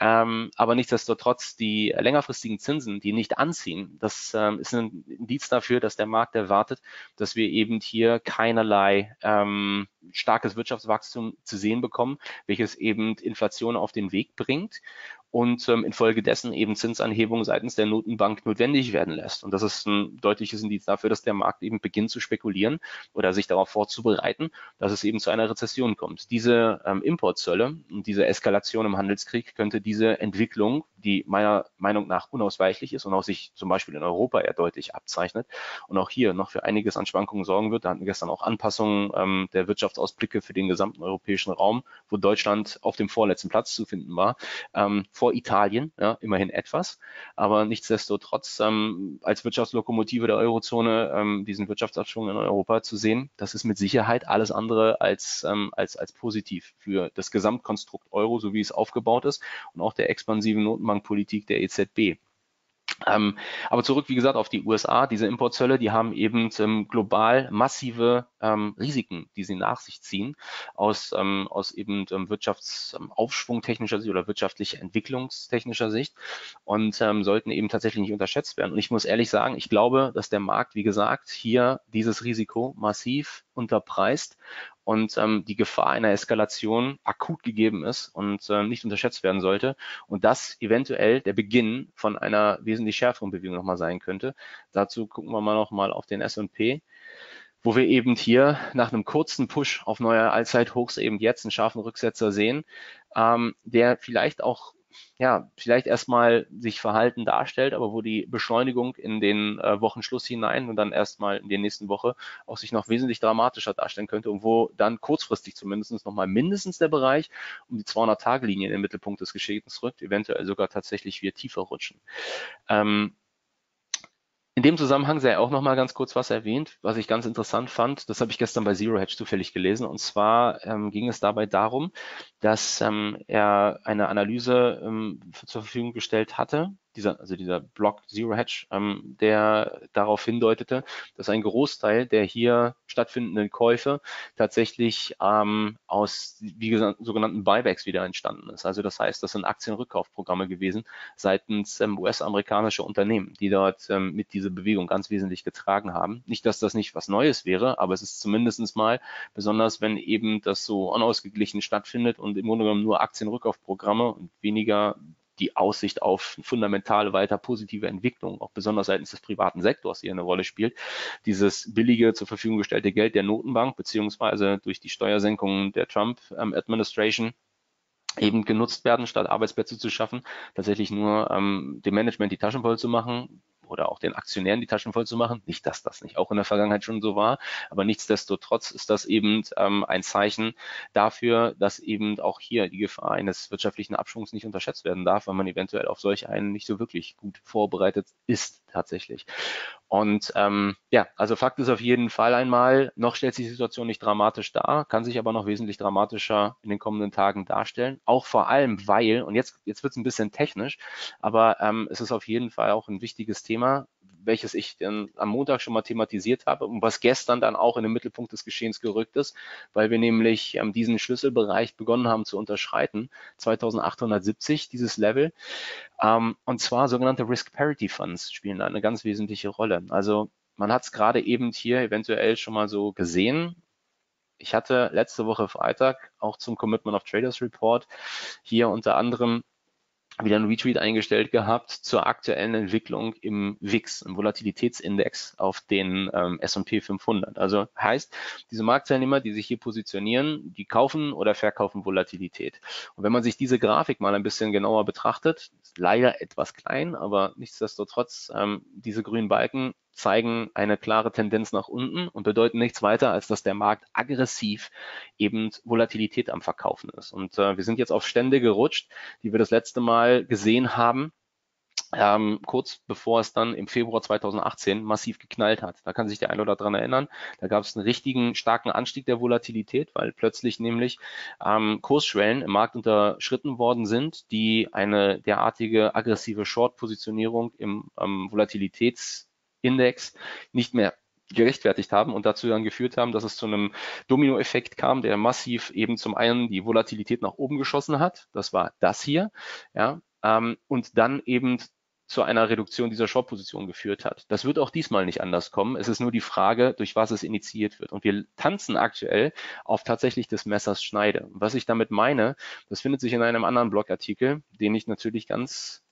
Ähm, aber nichtsdestotrotz die längerfristigen Zinsen, die nicht anziehen, das ähm, ist ein Indiz dafür, dass der Markt erwartet, dass wir eben hier keinerlei ähm, starkes Wirtschaftswachstum zu sehen bekommen, welches eben Inflation auf den Weg bringt und ähm, infolgedessen eben Zinsanhebungen seitens der Notenbank notwendig werden lässt. Und das ist ein deutliches Indiz dafür, dass der Markt eben beginnt zu spekulieren oder sich darauf vorzubereiten, dass es eben zu einer Rezession kommt. Diese ähm, Importzölle und diese Eskalation im Handelskrieg könnte diese Entwicklung, die meiner Meinung nach unausweichlich ist und auch sich zum Beispiel in Europa eher deutlich abzeichnet und auch hier noch für einiges an Schwankungen sorgen wird. Da hatten wir gestern auch Anpassungen ähm, der Wirtschaftsausblicke für den gesamten europäischen Raum, wo Deutschland auf dem vorletzten Platz zu finden war. Ähm, vor Italien, ja, immerhin etwas, aber nichtsdestotrotz ähm, als Wirtschaftslokomotive der Eurozone ähm, diesen Wirtschaftsabschwung in Europa zu sehen, das ist mit Sicherheit alles andere als, ähm, als, als positiv für das Gesamtkonstrukt Euro, so wie es aufgebaut ist und auch der expansiven Notenbankpolitik der EZB. Ähm, aber zurück, wie gesagt, auf die USA. Diese Importzölle, die haben eben ähm, global massive ähm, Risiken, die sie nach sich ziehen, aus, ähm, aus eben ähm, Wirtschaftsaufschwung technischer Sicht oder wirtschaftlicher Entwicklungstechnischer Sicht und ähm, sollten eben tatsächlich nicht unterschätzt werden. Und ich muss ehrlich sagen, ich glaube, dass der Markt, wie gesagt, hier dieses Risiko massiv unterpreist und ähm, die Gefahr einer Eskalation akut gegeben ist und äh, nicht unterschätzt werden sollte und das eventuell der Beginn von einer wesentlich schärferen Bewegung nochmal sein könnte. Dazu gucken wir mal nochmal auf den S&P wo wir eben hier nach einem kurzen Push auf neue Allzeithochs eben jetzt einen scharfen Rücksetzer sehen, ähm, der vielleicht auch ja, vielleicht erstmal sich Verhalten darstellt, aber wo die Beschleunigung in den äh, Wochenschluss hinein und dann erstmal in der nächsten Woche auch sich noch wesentlich dramatischer darstellen könnte und wo dann kurzfristig zumindest nochmal mindestens der Bereich um die 200-Tage-Linie in den Mittelpunkt des Geschehens rückt, eventuell sogar tatsächlich wir tiefer rutschen. Ähm, in dem Zusammenhang sei auch noch mal ganz kurz was erwähnt, was ich ganz interessant fand. Das habe ich gestern bei Zero Hedge zufällig gelesen. Und zwar ähm, ging es dabei darum, dass ähm, er eine Analyse ähm, zur Verfügung gestellt hatte dieser, also dieser Block Zero Hedge, ähm, der darauf hindeutete, dass ein Großteil der hier stattfindenden Käufe tatsächlich ähm, aus, wie gesagt, sogenannten Buybacks wieder entstanden ist. Also das heißt, das sind Aktienrückkaufprogramme gewesen seitens ähm, US-amerikanischer Unternehmen, die dort ähm, mit dieser Bewegung ganz wesentlich getragen haben. Nicht, dass das nicht was Neues wäre, aber es ist zumindestens mal, besonders wenn eben das so unausgeglichen stattfindet und im Grunde genommen nur Aktienrückkaufprogramme und weniger die Aussicht auf fundamentale weiter positive Entwicklung, auch besonders seitens des privaten Sektors hier eine Rolle spielt. Dieses billige zur Verfügung gestellte Geld der Notenbank beziehungsweise durch die Steuersenkungen der Trump ähm, Administration eben genutzt werden, statt Arbeitsplätze zu schaffen, tatsächlich nur ähm, dem Management die Taschen voll zu machen, oder auch den Aktionären die Taschen voll zu machen. Nicht, dass das nicht auch in der Vergangenheit schon so war, aber nichtsdestotrotz ist das eben ähm, ein Zeichen dafür, dass eben auch hier die Gefahr eines wirtschaftlichen Abschwungs nicht unterschätzt werden darf, weil man eventuell auf solch einen nicht so wirklich gut vorbereitet ist tatsächlich. Und ähm, ja, also Fakt ist auf jeden Fall einmal, noch stellt sich die Situation nicht dramatisch dar, kann sich aber noch wesentlich dramatischer in den kommenden Tagen darstellen. Auch vor allem, weil, und jetzt, jetzt wird es ein bisschen technisch, aber ähm, es ist auf jeden Fall auch ein wichtiges Thema, welches ich dann am Montag schon mal thematisiert habe und was gestern dann auch in den Mittelpunkt des Geschehens gerückt ist, weil wir nämlich ähm, diesen Schlüsselbereich begonnen haben zu unterschreiten, 2870, dieses Level. Ähm, und zwar sogenannte Risk Parity Funds spielen eine ganz wesentliche Rolle. Also man hat es gerade eben hier eventuell schon mal so gesehen. Ich hatte letzte Woche Freitag auch zum Commitment of Traders Report hier unter anderem wieder einen Retweet eingestellt gehabt zur aktuellen Entwicklung im VIX, im Volatilitätsindex auf den ähm, S&P 500. Also heißt, diese Marktteilnehmer, die sich hier positionieren, die kaufen oder verkaufen Volatilität. Und wenn man sich diese Grafik mal ein bisschen genauer betrachtet, leider etwas klein, aber nichtsdestotrotz, ähm, diese grünen Balken zeigen eine klare Tendenz nach unten und bedeuten nichts weiter, als dass der Markt aggressiv eben Volatilität am Verkaufen ist. Und äh, wir sind jetzt auf Stände gerutscht, die wir das letzte Mal gesehen haben, ähm, kurz bevor es dann im Februar 2018 massiv geknallt hat. Da kann sich der eine oder dran erinnern. Da gab es einen richtigen starken Anstieg der Volatilität, weil plötzlich nämlich ähm, Kursschwellen im Markt unterschritten worden sind, die eine derartige aggressive Short-Positionierung im ähm, Volatilitäts Index nicht mehr gerechtfertigt haben und dazu dann geführt haben, dass es zu einem Dominoeffekt kam, der massiv eben zum einen die Volatilität nach oben geschossen hat. Das war das hier, ja, ähm, und dann eben zu einer Reduktion dieser Short-Position geführt hat. Das wird auch diesmal nicht anders kommen. Es ist nur die Frage, durch was es initiiert wird. Und wir tanzen aktuell auf tatsächlich des Messers Schneide. Was ich damit meine, das findet sich in einem anderen Blogartikel, den ich natürlich ganz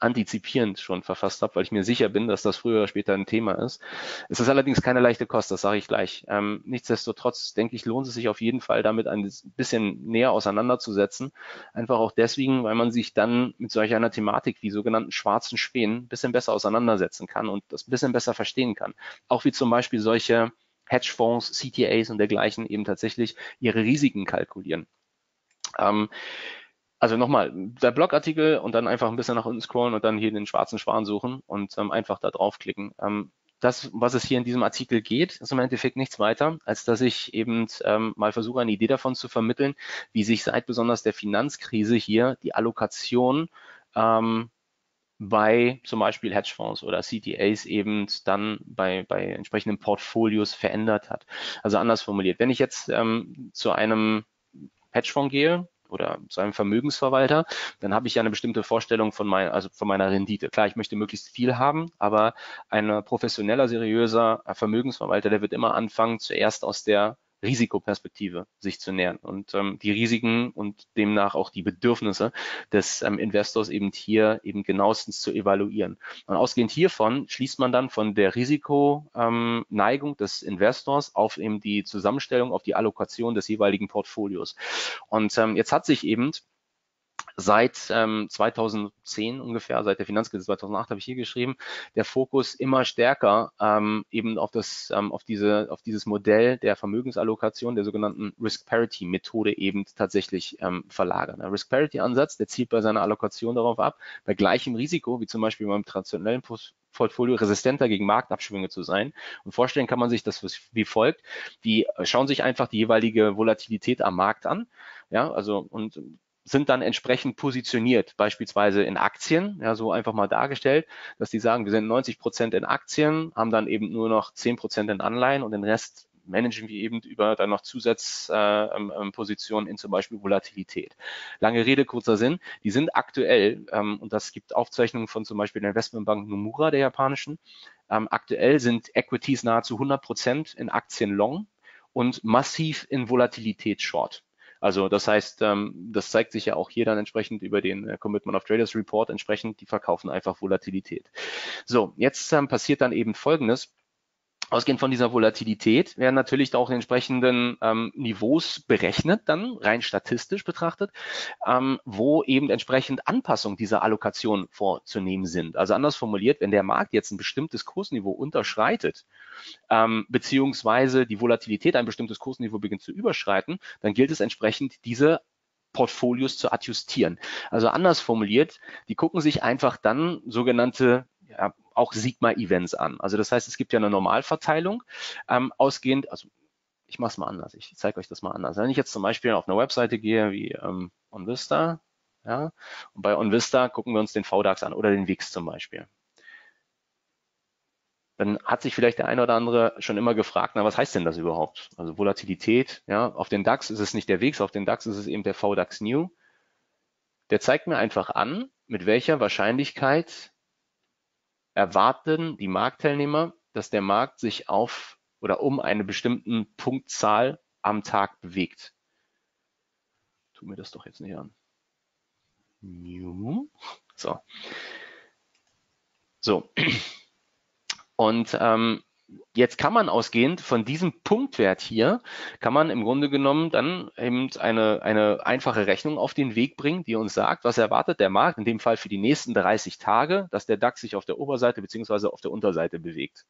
antizipierend schon verfasst habe, weil ich mir sicher bin, dass das früher oder später ein Thema ist. Es ist allerdings keine leichte Kost, das sage ich gleich. Ähm, nichtsdestotrotz denke ich, lohnt es sich auf jeden Fall, damit ein bisschen näher auseinanderzusetzen. Einfach auch deswegen, weil man sich dann mit solch einer Thematik wie sogenannten schwarzen Spänen ein bisschen besser auseinandersetzen kann und das ein bisschen besser verstehen kann. Auch wie zum Beispiel solche Hedgefonds, CTAs und dergleichen eben tatsächlich ihre Risiken kalkulieren. Ähm, also nochmal, der Blogartikel und dann einfach ein bisschen nach unten scrollen und dann hier den schwarzen Schwan suchen und ähm, einfach da draufklicken. Ähm, das, was es hier in diesem Artikel geht, ist im Endeffekt nichts weiter, als dass ich eben ähm, mal versuche, eine Idee davon zu vermitteln, wie sich seit besonders der Finanzkrise hier die Allokation ähm, bei zum Beispiel Hedgefonds oder CTAs eben dann bei, bei entsprechenden Portfolios verändert hat. Also anders formuliert, wenn ich jetzt ähm, zu einem Hedgefonds gehe, oder zu einem Vermögensverwalter, dann habe ich ja eine bestimmte Vorstellung von, mein, also von meiner Rendite. Klar, ich möchte möglichst viel haben, aber ein professioneller, seriöser Vermögensverwalter, der wird immer anfangen, zuerst aus der Risikoperspektive sich zu nähern und ähm, die Risiken und demnach auch die Bedürfnisse des ähm, Investors eben hier eben genauestens zu evaluieren. Und ausgehend hiervon schließt man dann von der Risikoneigung ähm, des Investors auf eben die Zusammenstellung, auf die Allokation des jeweiligen Portfolios. Und ähm, jetzt hat sich eben seit ähm, 2010 ungefähr, seit der Finanzkrise 2008 habe ich hier geschrieben, der Fokus immer stärker ähm, eben auf das, ähm, auf diese, auf dieses Modell der Vermögensallokation, der sogenannten Risk Parity Methode eben tatsächlich ähm, verlagern. Risk Parity Ansatz, der zielt bei seiner Allokation darauf ab, bei gleichem Risiko, wie zum Beispiel beim traditionellen Portfolio resistenter gegen Marktabschwünge zu sein. Und vorstellen kann man sich das wie folgt. Die äh, schauen sich einfach die jeweilige Volatilität am Markt an. Ja, also und sind dann entsprechend positioniert, beispielsweise in Aktien, ja, so einfach mal dargestellt, dass die sagen, wir sind 90 Prozent in Aktien, haben dann eben nur noch 10 Prozent in Anleihen und den Rest managen wir eben über dann noch Zusatzpositionen äh, in zum Beispiel Volatilität. Lange Rede, kurzer Sinn. Die sind aktuell, ähm, und das gibt Aufzeichnungen von zum Beispiel der Investmentbank Nomura, der japanischen, ähm, aktuell sind Equities nahezu 100 Prozent in Aktien long und massiv in Volatilität short. Also das heißt, ähm, das zeigt sich ja auch hier dann entsprechend über den äh, Commitment of Traders Report entsprechend, die verkaufen einfach Volatilität. So, jetzt ähm, passiert dann eben Folgendes. Ausgehend von dieser Volatilität werden natürlich auch entsprechenden ähm, Niveaus berechnet, dann rein statistisch betrachtet, ähm, wo eben entsprechend Anpassungen dieser Allokation vorzunehmen sind. Also anders formuliert, wenn der Markt jetzt ein bestimmtes Kursniveau unterschreitet, ähm, beziehungsweise die Volatilität ein bestimmtes Kursniveau beginnt zu überschreiten, dann gilt es entsprechend, diese Portfolios zu adjustieren. Also anders formuliert, die gucken sich einfach dann sogenannte ja, auch Sigma-Events an. Also das heißt, es gibt ja eine Normalverteilung, ähm, ausgehend, also ich mache es mal anders, ich zeige euch das mal anders. Wenn ich jetzt zum Beispiel auf eine Webseite gehe wie ähm, OnVista, ja, und bei OnVista gucken wir uns den VDAX an oder den WIX zum Beispiel. Dann hat sich vielleicht der eine oder andere schon immer gefragt, na, was heißt denn das überhaupt? Also Volatilität, ja, auf den DAX ist es nicht der WIX, auf den DAX ist es eben der VDAX New. Der zeigt mir einfach an, mit welcher Wahrscheinlichkeit erwarten die Marktteilnehmer, dass der Markt sich auf oder um eine bestimmte Punktzahl am Tag bewegt. Tu mir das doch jetzt nicht an. So. So. (clears throat) Und ähm, jetzt kann man ausgehend von diesem Punktwert hier, kann man im Grunde genommen dann eben eine, eine einfache Rechnung auf den Weg bringen, die uns sagt, was erwartet der Markt, in dem Fall für die nächsten 30 Tage, dass der DAX sich auf der Oberseite beziehungsweise auf der Unterseite bewegt.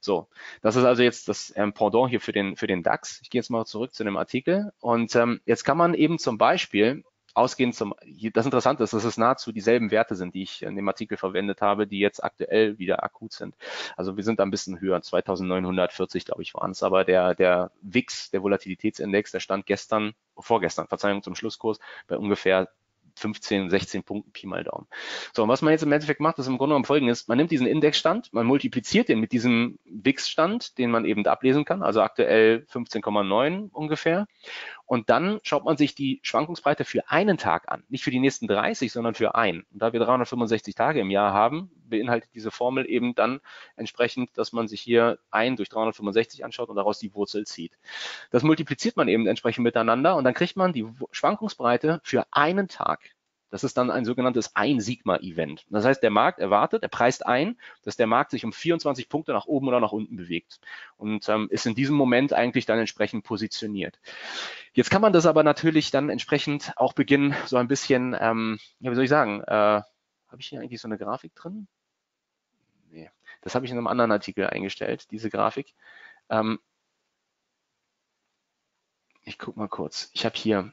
So, das ist also jetzt das ähm, Pendant hier für den, für den DAX. Ich gehe jetzt mal zurück zu dem Artikel und ähm, jetzt kann man eben zum Beispiel ausgehend zum, das Interessante ist, dass es nahezu dieselben Werte sind, die ich in dem Artikel verwendet habe, die jetzt aktuell wieder akut sind. Also wir sind da ein bisschen höher, 2940 glaube ich waren es, aber der, der WIX, der Volatilitätsindex, der stand gestern, vorgestern, Verzeihung zum Schlusskurs, bei ungefähr 15, 16 Punkten Pi mal Daumen. So, und was man jetzt im Endeffekt macht, ist im Grunde genommen folgendes. Man nimmt diesen Indexstand, man multipliziert den mit diesem WIX-Stand, den man eben ablesen kann, also aktuell 15,9 ungefähr. Und dann schaut man sich die Schwankungsbreite für einen Tag an. Nicht für die nächsten 30, sondern für einen. Und da wir 365 Tage im Jahr haben, beinhaltet diese Formel eben dann entsprechend, dass man sich hier ein durch 365 anschaut und daraus die Wurzel zieht. Das multipliziert man eben entsprechend miteinander und dann kriegt man die Schwankungsbreite für einen Tag. Das ist dann ein sogenanntes Ein-Sigma-Event. Das heißt, der Markt erwartet, er preist ein, dass der Markt sich um 24 Punkte nach oben oder nach unten bewegt und ähm, ist in diesem Moment eigentlich dann entsprechend positioniert. Jetzt kann man das aber natürlich dann entsprechend auch beginnen, so ein bisschen, ähm, ja, wie soll ich sagen, äh, habe ich hier eigentlich so eine Grafik drin? Nee, das habe ich in einem anderen Artikel eingestellt, diese Grafik. Ähm, ich gucke mal kurz. Ich habe hier,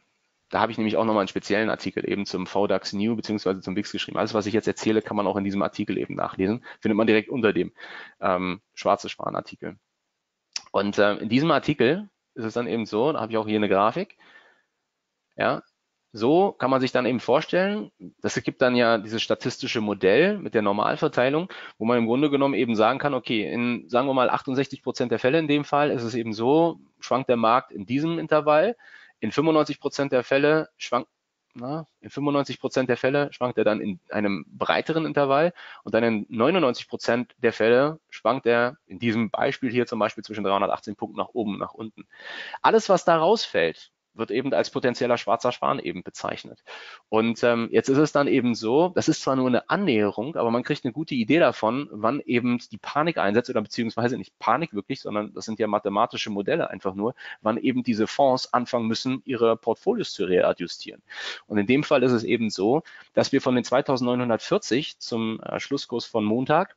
da habe ich nämlich auch nochmal einen speziellen Artikel eben zum VDAX New beziehungsweise zum VIX geschrieben. Alles, was ich jetzt erzähle, kann man auch in diesem Artikel eben nachlesen. Findet man direkt unter dem ähm, schwarze Schwan-Artikel. Und äh, in diesem Artikel ist es dann eben so, da habe ich auch hier eine Grafik. Ja, so kann man sich dann eben vorstellen, das ergibt dann ja dieses statistische Modell mit der Normalverteilung, wo man im Grunde genommen eben sagen kann, okay, in, sagen wir mal, 68 Prozent der Fälle in dem Fall ist es eben so, schwankt der Markt in diesem Intervall. In 95 Prozent der Fälle schwankt, na, in 95 Prozent der Fälle schwankt er dann in einem breiteren Intervall und dann in 99 Prozent der Fälle schwankt er in diesem Beispiel hier zum Beispiel zwischen 318 Punkten nach oben und nach unten. Alles, was da rausfällt, wird eben als potenzieller schwarzer Schwan eben bezeichnet. Und ähm, jetzt ist es dann eben so, das ist zwar nur eine Annäherung, aber man kriegt eine gute Idee davon, wann eben die Panik einsetzt oder beziehungsweise nicht Panik wirklich, sondern das sind ja mathematische Modelle einfach nur, wann eben diese Fonds anfangen müssen, ihre Portfolios zu readjustieren. Und in dem Fall ist es eben so, dass wir von den 2940 zum äh, Schlusskurs von Montag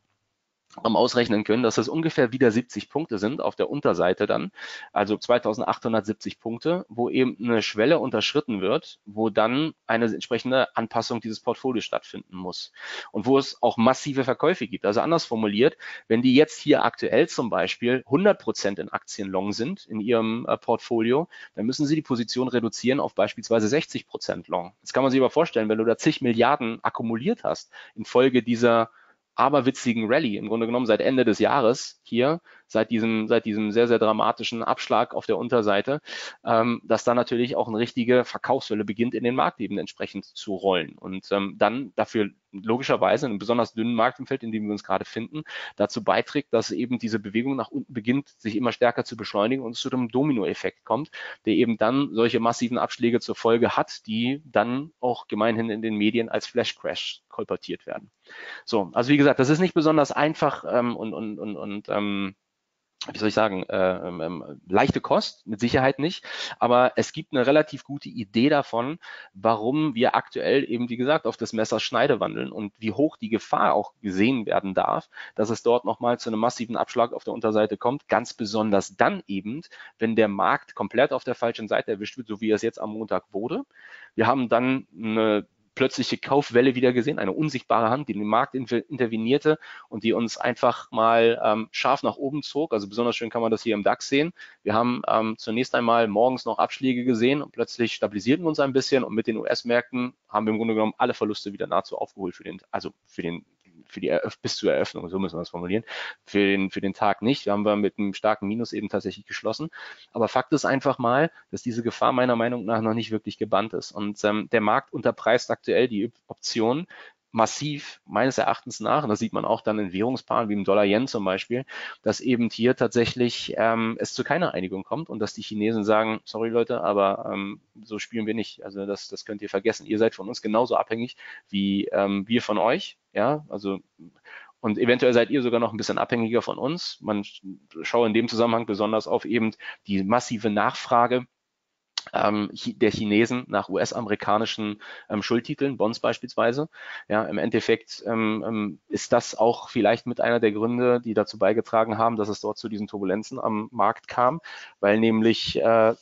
am ausrechnen können, dass das ungefähr wieder 70 Punkte sind auf der Unterseite dann, also 2870 Punkte, wo eben eine Schwelle unterschritten wird, wo dann eine entsprechende Anpassung dieses Portfolios stattfinden muss und wo es auch massive Verkäufe gibt. Also anders formuliert, wenn die jetzt hier aktuell zum Beispiel 100 Prozent in Aktien long sind in ihrem äh, Portfolio, dann müssen sie die Position reduzieren auf beispielsweise 60 Prozent long. Das kann man sich aber vorstellen, wenn du da zig Milliarden akkumuliert hast infolge dieser aberwitzigen Rallye im Grunde genommen seit Ende des Jahres hier, seit diesem, seit diesem sehr, sehr dramatischen Abschlag auf der Unterseite, ähm, dass da natürlich auch eine richtige Verkaufswelle beginnt, in den Markt eben entsprechend zu rollen. Und ähm, dann dafür logischerweise in einem besonders dünnen Marktumfeld, in dem wir uns gerade finden, dazu beiträgt, dass eben diese Bewegung nach unten beginnt, sich immer stärker zu beschleunigen und zu einem Dominoeffekt kommt, der eben dann solche massiven Abschläge zur Folge hat, die dann auch gemeinhin in den Medien als Flash Crash kolportiert werden. So, also wie gesagt, das ist nicht besonders einfach ähm, und, und, und, und ähm, wie soll ich sagen, äh, ähm, ähm, leichte Kost, mit Sicherheit nicht, aber es gibt eine relativ gute Idee davon, warum wir aktuell eben, wie gesagt, auf das Messer Schneide wandeln und wie hoch die Gefahr auch gesehen werden darf, dass es dort nochmal zu einem massiven Abschlag auf der Unterseite kommt, ganz besonders dann eben, wenn der Markt komplett auf der falschen Seite erwischt wird, so wie es jetzt am Montag wurde. Wir haben dann eine plötzliche Kaufwelle wieder gesehen, eine unsichtbare Hand, die in den Markt intervenierte und die uns einfach mal ähm, scharf nach oben zog. Also besonders schön kann man das hier im DAX sehen. Wir haben ähm, zunächst einmal morgens noch Abschläge gesehen und plötzlich stabilisierten wir uns ein bisschen und mit den US-Märkten haben wir im Grunde genommen alle Verluste wieder nahezu aufgeholt für den, also für den für die Eröff bis zur Eröffnung, so müssen wir es formulieren, für den, für den Tag nicht. Wir haben wir mit einem starken Minus eben tatsächlich geschlossen. Aber Fakt ist einfach mal, dass diese Gefahr meiner Meinung nach noch nicht wirklich gebannt ist. Und ähm, der Markt unterpreist aktuell die Option, massiv meines Erachtens nach, und das sieht man auch dann in Währungspaaren wie im Dollar-Yen zum Beispiel, dass eben hier tatsächlich ähm, es zu keiner Einigung kommt und dass die Chinesen sagen, sorry Leute, aber ähm, so spielen wir nicht. Also das, das könnt ihr vergessen. Ihr seid von uns genauso abhängig wie ähm, wir von euch. Ja, also und eventuell seid ihr sogar noch ein bisschen abhängiger von uns. Man schaue in dem Zusammenhang besonders auf eben die massive Nachfrage der Chinesen nach US-amerikanischen ähm, Schuldtiteln, Bonds beispielsweise. Ja, im Endeffekt ähm, ähm, ist das auch vielleicht mit einer der Gründe, die dazu beigetragen haben, dass es dort zu diesen Turbulenzen am Markt kam, weil nämlich äh,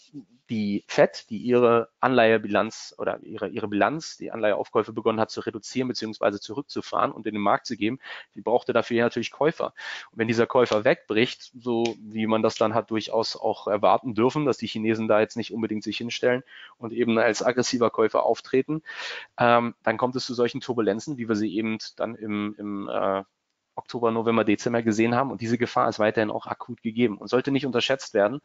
die FED, die ihre Anleihebilanz oder ihre, ihre Bilanz, die Anleiheaufkäufe begonnen hat zu reduzieren bzw. zurückzufahren und in den Markt zu geben, die brauchte dafür natürlich Käufer. Und wenn dieser Käufer wegbricht, so wie man das dann hat durchaus auch erwarten dürfen, dass die Chinesen da jetzt nicht unbedingt sich hinstellen und eben als aggressiver Käufer auftreten, ähm, dann kommt es zu solchen Turbulenzen, wie wir sie eben dann im, im äh, Oktober, November, Dezember gesehen haben. Und diese Gefahr ist weiterhin auch akut gegeben und sollte nicht unterschätzt werden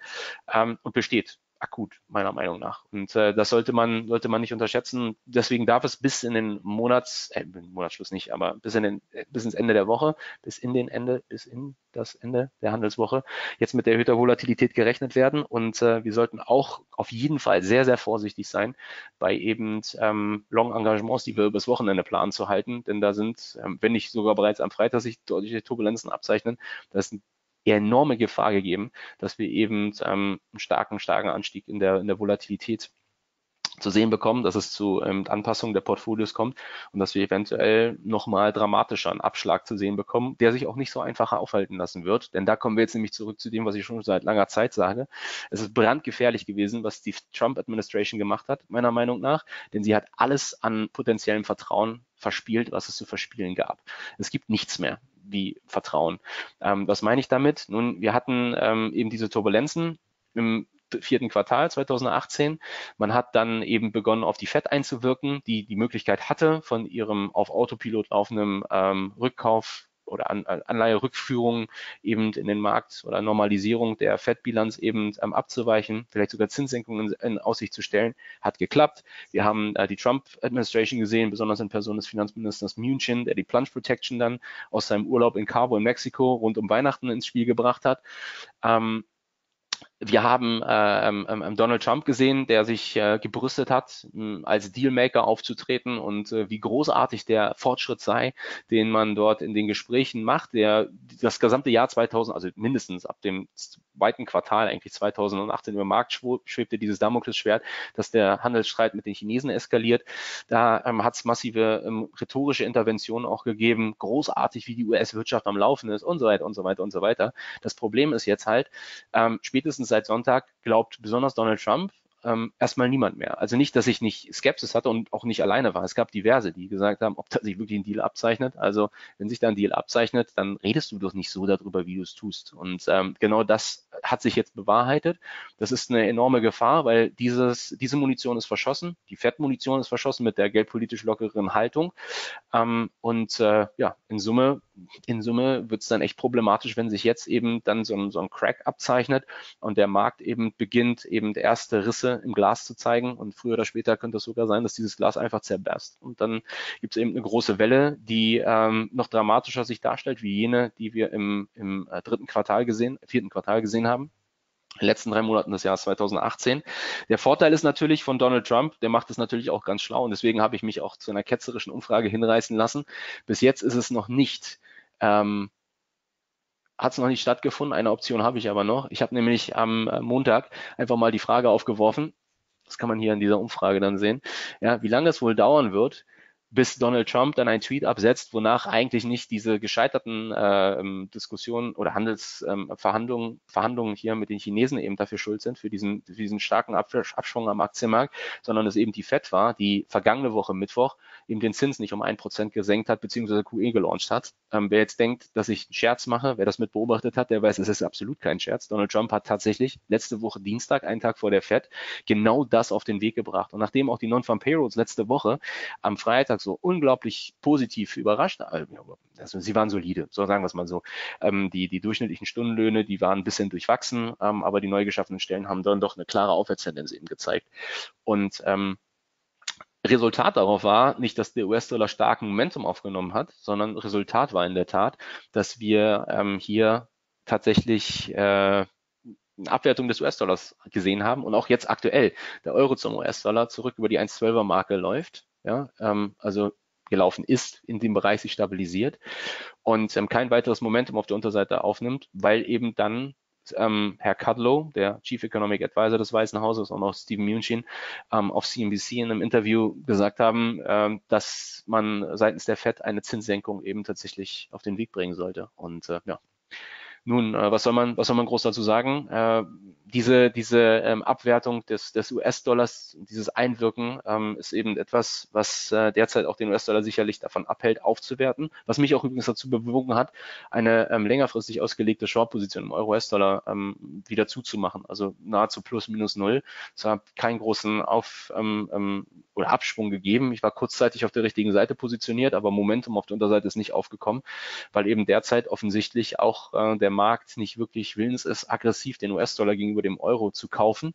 ähm, und besteht akut, meiner Meinung nach. Und äh, das sollte man, sollte man nicht unterschätzen. Deswegen darf es bis in den Monats, äh, Monatsschluss nicht, aber bis in den, äh, bis ins Ende der Woche, bis in den Ende, bis in das Ende der Handelswoche jetzt mit erhöhter Volatilität gerechnet werden. Und äh, wir sollten auch auf jeden Fall sehr, sehr vorsichtig sein, bei eben ähm, Long-Engagements, die wir übers Wochenende planen, zu halten. Denn da sind, ähm, wenn nicht sogar bereits am Freitag sich deutliche Turbulenzen abzeichnen, das sind enorme Gefahr gegeben, dass wir eben ähm, einen starken, starken Anstieg in der, in der Volatilität zu sehen bekommen, dass es zu ähm, Anpassungen der Portfolios kommt und dass wir eventuell nochmal dramatischer einen Abschlag zu sehen bekommen, der sich auch nicht so einfach aufhalten lassen wird. Denn da kommen wir jetzt nämlich zurück zu dem, was ich schon seit langer Zeit sage. Es ist brandgefährlich gewesen, was die Trump-Administration gemacht hat, meiner Meinung nach, denn sie hat alles an potenziellem Vertrauen verspielt, was es zu verspielen gab. Es gibt nichts mehr wie Vertrauen. Ähm, was meine ich damit? Nun, wir hatten ähm, eben diese Turbulenzen im vierten Quartal 2018. Man hat dann eben begonnen, auf die FED einzuwirken, die die Möglichkeit hatte, von ihrem auf Autopilot laufenden ähm, Rückkauf oder An Anleiherückführung eben in den Markt oder Normalisierung der Fettbilanz eben ähm, abzuweichen, vielleicht sogar Zinssenkungen in, in, Aussicht zu stellen, hat geklappt. Wir haben äh, die Trump-Administration gesehen, besonders in Person des Finanzministers Mnuchin, der die Plunge Protection dann aus seinem Urlaub in Cabo in Mexiko rund um Weihnachten ins Spiel gebracht hat. Ähm, wir haben äh, ähm, ähm, Donald Trump gesehen, der sich äh, gebrüstet hat, mh, als Dealmaker aufzutreten und äh, wie großartig der Fortschritt sei, den man dort in den Gesprächen macht, der das gesamte Jahr 2000, also mindestens ab dem zweiten Quartal eigentlich 2018 über Markt schwebte dieses Damoklesschwert, dass der Handelsstreit mit den Chinesen eskaliert. Da ähm, hat es massive ähm, rhetorische Interventionen auch gegeben, großartig, wie die US-Wirtschaft am Laufen ist und so weiter und so weiter und so weiter. Das Problem ist jetzt halt, ähm, spätestens seit Sonntag glaubt besonders Donald Trump ähm, erstmal niemand mehr. Also nicht, dass ich nicht Skepsis hatte und auch nicht alleine war. Es gab diverse, die gesagt haben, ob da sich wirklich ein Deal abzeichnet. Also wenn sich da ein Deal abzeichnet, dann redest du doch nicht so darüber, wie du es tust. Und ähm, genau das hat sich jetzt bewahrheitet. Das ist eine enorme Gefahr, weil dieses, diese Munition ist verschossen, die Fettmunition ist verschossen mit der geldpolitisch lockeren Haltung. Ähm, und äh, ja, in Summe, in Summe wird es dann echt problematisch, wenn sich jetzt eben dann so ein, so ein Crack abzeichnet und der Markt eben beginnt, eben erste Risse im Glas zu zeigen. Und früher oder später könnte es sogar sein, dass dieses Glas einfach zerberst. Und dann gibt es eben eine große Welle, die ähm, noch dramatischer sich darstellt, wie jene, die wir im, im äh, dritten Quartal gesehen, vierten Quartal gesehen haben letzten drei Monaten des Jahres 2018. Der Vorteil ist natürlich von Donald Trump, der macht es natürlich auch ganz schlau und deswegen habe ich mich auch zu einer ketzerischen Umfrage hinreißen lassen. Bis jetzt ist es noch nicht, ähm, hat es noch nicht stattgefunden. Eine Option habe ich aber noch. Ich habe nämlich am äh, Montag einfach mal die Frage aufgeworfen, das kann man hier in dieser Umfrage dann sehen, ja, wie lange es wohl dauern wird, bis Donald Trump dann einen Tweet absetzt, wonach eigentlich nicht diese gescheiterten äh, ähm, Diskussionen oder Handelsverhandlungen ähm, Verhandlungen hier mit den Chinesen eben dafür schuld sind, für diesen, für diesen starken Abschwung am Aktienmarkt, sondern es eben die FED war, die vergangene Woche Mittwoch eben den Zins nicht um ein Prozent gesenkt hat, beziehungsweise QE gelauncht hat. Ähm, wer jetzt denkt, dass ich einen Scherz mache, wer das mit beobachtet hat, der weiß, es ist absolut kein Scherz. Donald Trump hat tatsächlich letzte Woche Dienstag, einen Tag vor der FED, genau das auf den Weg gebracht. Und nachdem auch die Non-Farm Payrolls letzte Woche am Freitag Freitag so unglaublich positiv überrascht. Also sie waren solide, so sagen wir es mal so. Ähm, die, die durchschnittlichen Stundenlöhne, die waren ein bisschen durchwachsen, ähm, aber die neu geschaffenen Stellen haben dann doch eine klare Aufwärtstendenz eben gezeigt. Und ähm, Resultat darauf war nicht, dass der US-Dollar starken Momentum aufgenommen hat, sondern Resultat war in der Tat, dass wir ähm, hier tatsächlich äh, eine Abwertung des US-Dollars gesehen haben und auch jetzt aktuell der Euro zum US-Dollar zurück über die 1,12er Marke läuft. Ja, ähm, also gelaufen ist, in dem Bereich sich stabilisiert und ähm, kein weiteres Momentum auf der Unterseite aufnimmt, weil eben dann ähm, Herr Kudlow, der Chief Economic Advisor des Weißen Hauses und auch Stephen Mnuchin ähm, auf CNBC in einem Interview gesagt haben, ähm, dass man seitens der Fed eine Zinssenkung eben tatsächlich auf den Weg bringen sollte. Und äh, ja, nun, äh, was soll man, was soll man groß dazu sagen? Äh, diese, diese ähm, Abwertung des, des US-Dollars, dieses Einwirken ähm, ist eben etwas, was äh, derzeit auch den US-Dollar sicherlich davon abhält, aufzuwerten. Was mich auch übrigens dazu bewogen hat, eine ähm, längerfristig ausgelegte Short-Position im Euro-US-Dollar ähm, wieder zuzumachen, also nahezu plus minus null. Es hat keinen großen Auf- ähm, ähm, oder Absprung gegeben. Ich war kurzzeitig auf der richtigen Seite positioniert, aber Momentum auf der Unterseite ist nicht aufgekommen, weil eben derzeit offensichtlich auch äh, der Markt nicht wirklich willens ist, aggressiv den US-Dollar gegenüber dem Euro zu kaufen,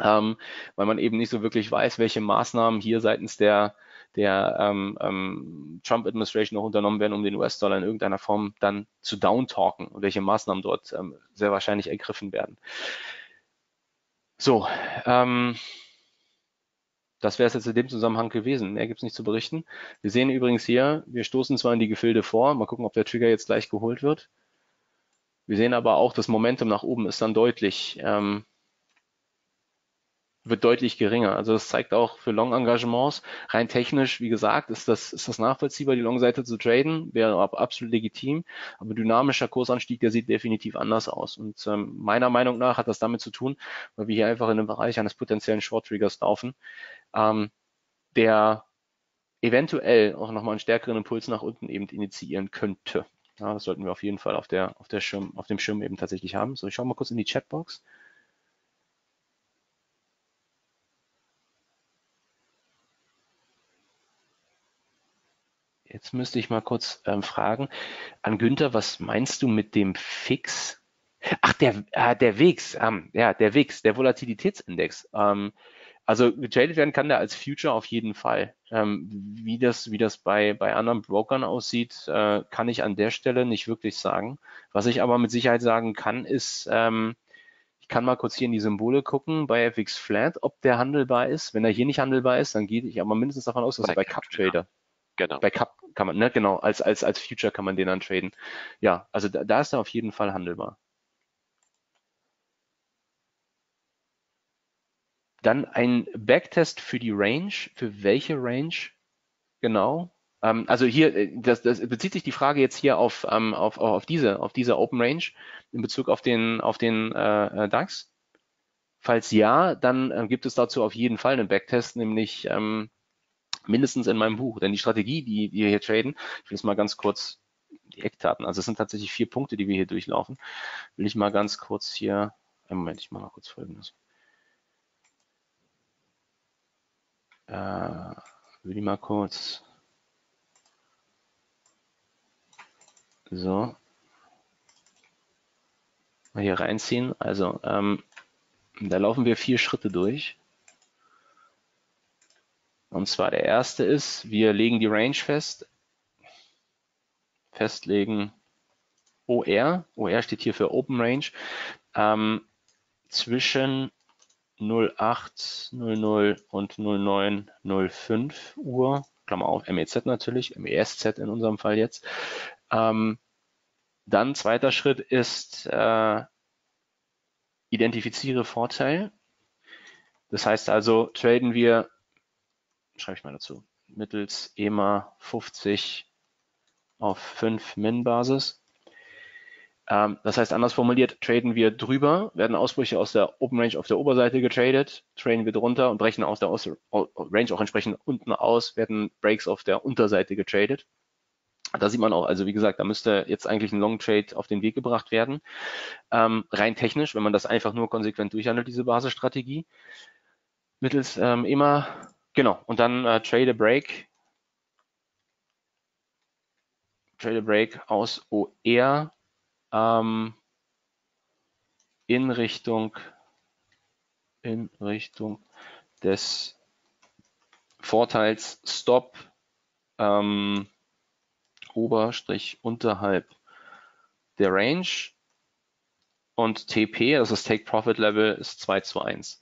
ähm, weil man eben nicht so wirklich weiß, welche Maßnahmen hier seitens der der ähm, ähm, Trump-Administration noch unternommen werden, um den US-Dollar in irgendeiner Form dann zu downtalken und welche Maßnahmen dort ähm, sehr wahrscheinlich ergriffen werden. So, ähm, das wäre es jetzt in dem Zusammenhang gewesen. Mehr gibt es nicht zu berichten. Wir sehen übrigens hier, wir stoßen zwar in die Gefilde vor, mal gucken, ob der Trigger jetzt gleich geholt wird. Wir sehen aber auch, das Momentum nach oben ist dann deutlich, ähm, wird deutlich geringer. Also das zeigt auch für Long-Engagements, rein technisch, wie gesagt, ist das, ist das nachvollziehbar, die Long-Seite zu traden, wäre absolut legitim, aber dynamischer Kursanstieg, der sieht definitiv anders aus. Und ähm, meiner Meinung nach hat das damit zu tun, weil wir hier einfach in dem Bereich eines potenziellen Short-Triggers laufen, ähm, der eventuell auch nochmal einen stärkeren Impuls nach unten eben initiieren könnte. Ja, das sollten wir auf jeden Fall auf, der, auf, der Schirm, auf dem Schirm eben tatsächlich haben. So, ich schaue mal kurz in die Chatbox. Jetzt müsste ich mal kurz ähm, fragen an Günther, was meinst du mit dem Fix? Ach, der, äh, der WIX, ähm, ja, der WIX, der Volatilitätsindex. Ähm, also getradet werden kann der als Future auf jeden Fall. Ähm, wie das, wie das bei, bei anderen Brokern aussieht, äh, kann ich an der Stelle nicht wirklich sagen. Was ich aber mit Sicherheit sagen kann, ist, ähm, ich kann mal kurz hier in die Symbole gucken bei FX Flat, ob der handelbar ist. Wenn er hier nicht handelbar ist, dann gehe ich aber mindestens davon aus, dass er bei Cup Trader. Genau. Bei Cup kann man, ne, genau, als, als, als Future kann man den dann traden. Ja, also da, da ist er auf jeden Fall handelbar. Dann ein Backtest für die Range. Für welche Range? Genau. Ähm, also hier, äh, das, das bezieht sich die Frage jetzt hier auf, ähm, auf, auf diese, auf diese Open Range in Bezug auf den, auf den äh, äh, DAX. Falls ja, dann äh, gibt es dazu auf jeden Fall einen Backtest, nämlich ähm, mindestens in meinem Buch. Denn die Strategie, die wir hier traden, ich will es mal ganz kurz die Eckdaten, also es sind tatsächlich vier Punkte, die wir hier durchlaufen, will ich mal ganz kurz hier, Moment, ich mache mal kurz folgendes. Äh, will ich mal kurz. So. Mal hier reinziehen. Also, ähm, da laufen wir vier Schritte durch. Und zwar der erste ist, wir legen die Range fest. Festlegen OR. OR steht hier für Open Range. Ähm, zwischen 0800 und 0905 Uhr, Klammer auf, MEZ natürlich, MESZ in unserem Fall jetzt. Ähm, dann zweiter Schritt ist äh, identifiziere Vorteil. Das heißt also, traden wir, schreibe ich mal dazu, mittels EMA 50 auf 5 Min-Basis. Ähm, das heißt, anders formuliert, traden wir drüber, werden Ausbrüche aus der Open Range auf der Oberseite getradet, traden wir drunter und brechen aus der Range auch entsprechend unten aus, werden Breaks auf der Unterseite getradet. Da sieht man auch, also wie gesagt, da müsste jetzt eigentlich ein Long Trade auf den Weg gebracht werden. Ähm, rein technisch, wenn man das einfach nur konsequent durchhandelt, diese Basisstrategie. Mittels ähm, immer, genau, und dann äh, Trade a Break. Trade a Break aus OR ähm, in Richtung in Richtung des Vorteils-Stop ähm, Oberstrich unterhalb der Range und TP, also das Take Profit Level, ist 2 zu 1.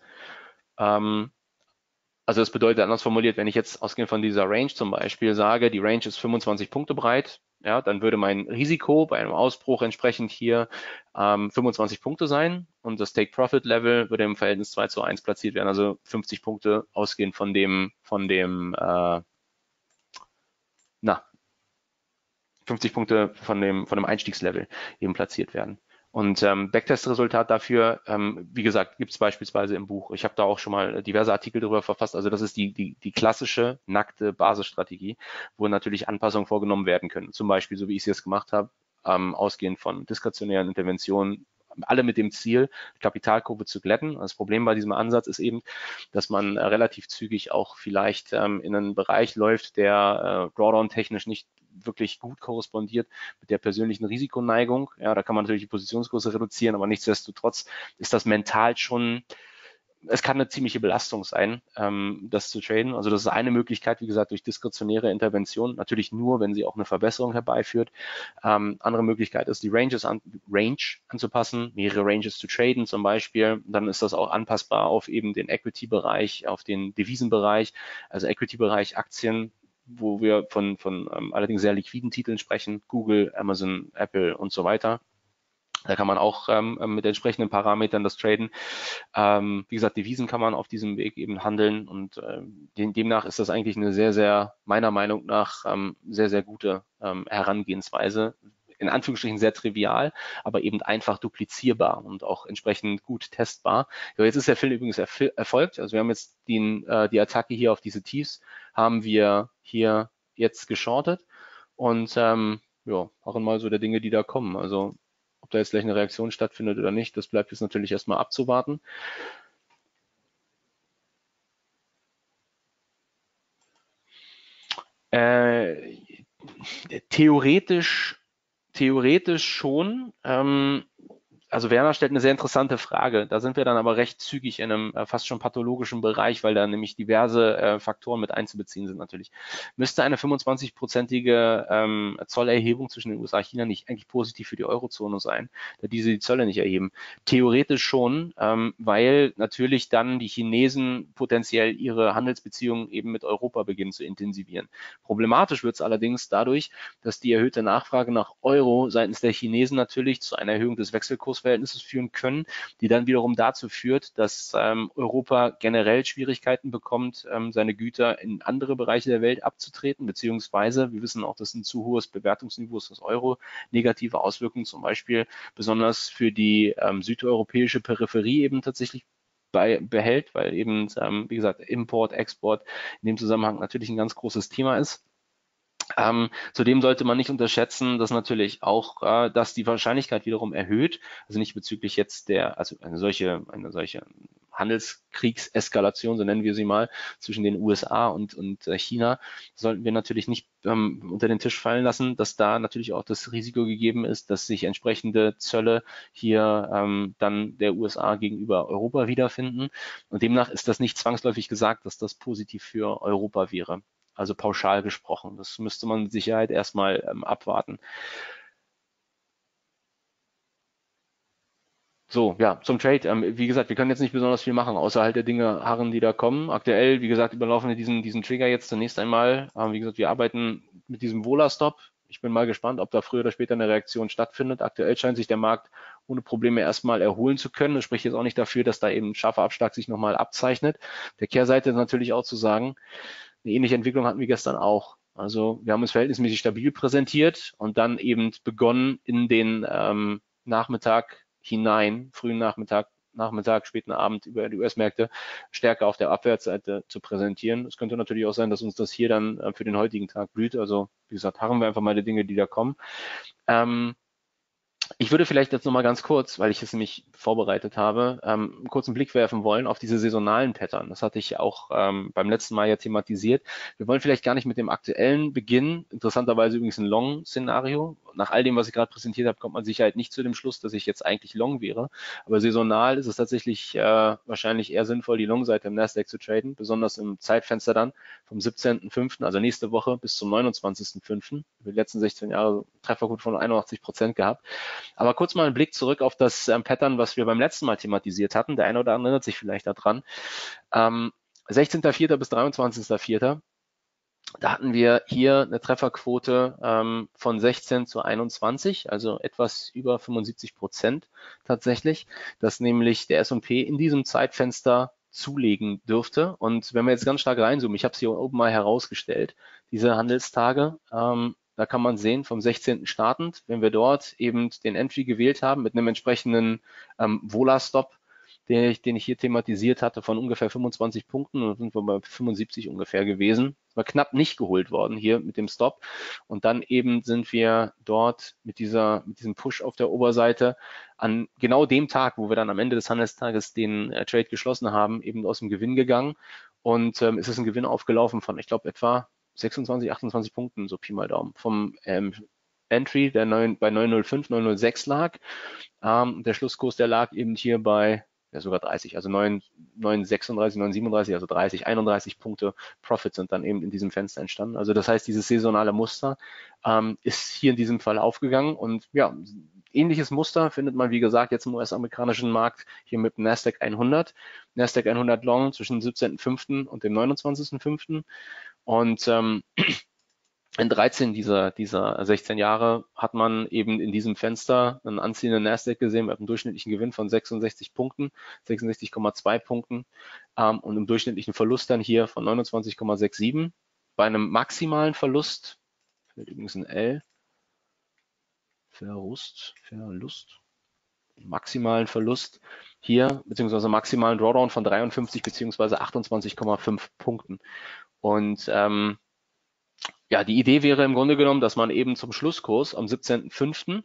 Ähm, also das bedeutet anders formuliert, wenn ich jetzt ausgehend von dieser Range zum Beispiel sage, die Range ist 25 Punkte breit, ja, dann würde mein Risiko bei einem Ausbruch entsprechend hier ähm, 25 Punkte sein und das Take Profit Level würde im Verhältnis 2 zu 1 platziert werden, also 50 Punkte ausgehend von dem, von dem, äh, na, 50 Punkte von dem, von dem Einstiegslevel eben platziert werden. Und ähm, Backtest-Resultat dafür, ähm, wie gesagt, gibt es beispielsweise im Buch. Ich habe da auch schon mal diverse Artikel darüber verfasst. Also das ist die, die, die klassische nackte Basisstrategie, wo natürlich Anpassungen vorgenommen werden können. Zum Beispiel, so wie ich es jetzt gemacht habe, ähm, ausgehend von diskretionären Interventionen, alle mit dem Ziel, Kapitalkurve zu glätten. Das Problem bei diesem Ansatz ist eben, dass man äh, relativ zügig auch vielleicht ähm, in einen Bereich läuft, der äh, Drawdown-technisch nicht wirklich gut korrespondiert mit der persönlichen Risikoneigung. Ja, da kann man natürlich die Positionsgröße reduzieren, aber nichtsdestotrotz ist das mental schon es kann eine ziemliche Belastung sein, ähm, das zu traden. Also das ist eine Möglichkeit, wie gesagt, durch diskretionäre Intervention. Natürlich nur, wenn sie auch eine Verbesserung herbeiführt. Ähm, andere Möglichkeit ist, die Ranges an, Range anzupassen, mehrere Ranges zu traden zum Beispiel. Dann ist das auch anpassbar auf eben den Equity-Bereich, auf den Devisenbereich, also Equity-Bereich, Aktien, wo wir von, von ähm, allerdings sehr liquiden Titeln sprechen, Google, Amazon, Apple und so weiter. Da kann man auch ähm, mit entsprechenden Parametern das traden. Ähm, wie gesagt, Devisen kann man auf diesem Weg eben handeln und äh, demnach ist das eigentlich eine sehr, sehr, meiner Meinung nach, ähm, sehr, sehr gute ähm, Herangehensweise, in Anführungsstrichen sehr trivial, aber eben einfach duplizierbar und auch entsprechend gut testbar. Ja, jetzt ist der Film übrigens erfolgt. Also wir haben jetzt den, äh, die Attacke hier auf diese Tiefs, haben wir hier jetzt geschortet und ähm, ja, auch mal so der Dinge, die da kommen. Also da jetzt gleich eine Reaktion stattfindet oder nicht, das bleibt jetzt natürlich erstmal abzuwarten. Äh, theoretisch Theoretisch schon. Ähm, also Werner stellt eine sehr interessante Frage. Da sind wir dann aber recht zügig in einem äh, fast schon pathologischen Bereich, weil da nämlich diverse äh, Faktoren mit einzubeziehen sind natürlich. Müsste eine 25-prozentige ähm, Zollerhebung zwischen den USA und China nicht eigentlich positiv für die Eurozone sein, da diese die Zölle nicht erheben? Theoretisch schon, ähm, weil natürlich dann die Chinesen potenziell ihre Handelsbeziehungen eben mit Europa beginnen zu intensivieren. Problematisch wird es allerdings dadurch, dass die erhöhte Nachfrage nach Euro seitens der Chinesen natürlich zu einer Erhöhung des Wechselkurses Verhältnisses führen können, die dann wiederum dazu führt, dass ähm, Europa generell Schwierigkeiten bekommt, ähm, seine Güter in andere Bereiche der Welt abzutreten, beziehungsweise wir wissen auch, dass ein zu hohes Bewertungsniveau ist des Euro negative Auswirkungen zum Beispiel besonders für die ähm, südeuropäische Peripherie eben tatsächlich bei, behält, weil eben, ähm, wie gesagt, Import, Export in dem Zusammenhang natürlich ein ganz großes Thema ist. Ähm, zudem sollte man nicht unterschätzen, dass natürlich auch, äh, dass die Wahrscheinlichkeit wiederum erhöht, also nicht bezüglich jetzt der, also eine solche, eine solche Handelskriegseskalation, so nennen wir sie mal, zwischen den USA und, und äh, China, sollten wir natürlich nicht ähm, unter den Tisch fallen lassen, dass da natürlich auch das Risiko gegeben ist, dass sich entsprechende Zölle hier ähm, dann der USA gegenüber Europa wiederfinden. Und demnach ist das nicht zwangsläufig gesagt, dass das positiv für Europa wäre also pauschal gesprochen. Das müsste man mit Sicherheit erstmal ähm, abwarten. So, ja, zum Trade. Ähm, wie gesagt, wir können jetzt nicht besonders viel machen, außer halt der Dinge harren, die da kommen. Aktuell, wie gesagt, überlaufen wir diesen, diesen Trigger jetzt zunächst einmal. Ähm, wie gesagt, wir arbeiten mit diesem Vola-Stop. Ich bin mal gespannt, ob da früher oder später eine Reaktion stattfindet. Aktuell scheint sich der Markt ohne Probleme erstmal erholen zu können. Das spricht jetzt auch nicht dafür, dass da eben ein scharfer Abschlag sich nochmal abzeichnet. Der Kehrseite ist natürlich auch zu sagen, eine ähnliche Entwicklung hatten wir gestern auch. Also wir haben uns verhältnismäßig stabil präsentiert und dann eben begonnen in den ähm, Nachmittag hinein, frühen Nachmittag, Nachmittag, späten Abend über die US-Märkte stärker auf der Abwärtsseite zu präsentieren. Es könnte natürlich auch sein, dass uns das hier dann äh, für den heutigen Tag blüht. Also wie gesagt, harren wir einfach mal die Dinge, die da kommen. Ähm, ich würde vielleicht jetzt nochmal ganz kurz, weil ich es nämlich vorbereitet habe, ähm, einen kurzen Blick werfen wollen auf diese saisonalen Pattern. Das hatte ich auch ähm, beim letzten Mal ja thematisiert. Wir wollen vielleicht gar nicht mit dem aktuellen beginnen. Interessanterweise übrigens ein Long-Szenario, nach all dem, was ich gerade präsentiert habe, kommt man sicher halt nicht zu dem Schluss, dass ich jetzt eigentlich Long wäre. Aber saisonal ist es tatsächlich äh, wahrscheinlich eher sinnvoll, die Long-Seite im Nasdaq zu traden, besonders im Zeitfenster dann vom 17.05., also nächste Woche bis zum 29.05. Über die letzten 16 Jahre Trefferquote von 81 Prozent gehabt. Aber kurz mal einen Blick zurück auf das ähm, Pattern, was wir beim letzten Mal thematisiert hatten. Der eine oder andere erinnert sich vielleicht daran. Ähm, 16.04. bis 23.04. Da hatten wir hier eine Trefferquote ähm, von 16 zu 21, also etwas über 75 Prozent tatsächlich, dass nämlich der S&P in diesem Zeitfenster zulegen dürfte. Und wenn wir jetzt ganz stark reinzoomen, ich habe es hier oben mal herausgestellt, diese Handelstage, ähm, da kann man sehen, vom 16. startend, wenn wir dort eben den Entry gewählt haben mit einem entsprechenden ähm, Vola-Stop, den ich, den ich hier thematisiert hatte, von ungefähr 25 Punkten und sind wir bei 75 ungefähr gewesen. War knapp nicht geholt worden hier mit dem Stop. Und dann eben sind wir dort mit dieser, mit diesem Push auf der Oberseite an genau dem Tag, wo wir dann am Ende des Handelstages den äh, Trade geschlossen haben, eben aus dem Gewinn gegangen. Und ähm, ist es ein Gewinn aufgelaufen von, ich glaube, etwa 26, 28 Punkten, so Pi mal Daumen. Vom ähm, Entry, der 9, bei 905, 906 lag. Ähm, der Schlusskurs, der lag eben hier bei ja sogar 30, also 9, 9, 36, 9, 37, also 30, 31 Punkte Profit sind dann eben in diesem Fenster entstanden. Also das heißt, dieses saisonale Muster ähm, ist hier in diesem Fall aufgegangen und ja, ähnliches Muster findet man, wie gesagt, jetzt im US-amerikanischen Markt hier mit Nasdaq 100. Nasdaq 100 Long zwischen dem 17.05. und dem 29.05. Und ähm, in 13 dieser, dieser 16 Jahre hat man eben in diesem Fenster einen anziehenden Nasdaq gesehen mit einem durchschnittlichen Gewinn von 66 Punkten, 66,2 Punkten ähm, und einem durchschnittlichen Verlust dann hier von 29,67. Bei einem maximalen Verlust, fällt übrigens ein L, Verlust, Verlust, maximalen Verlust hier, beziehungsweise maximalen Drawdown von 53 beziehungsweise 28,5 Punkten. Und ähm, ja, die Idee wäre im Grunde genommen, dass man eben zum Schlusskurs am 17.05.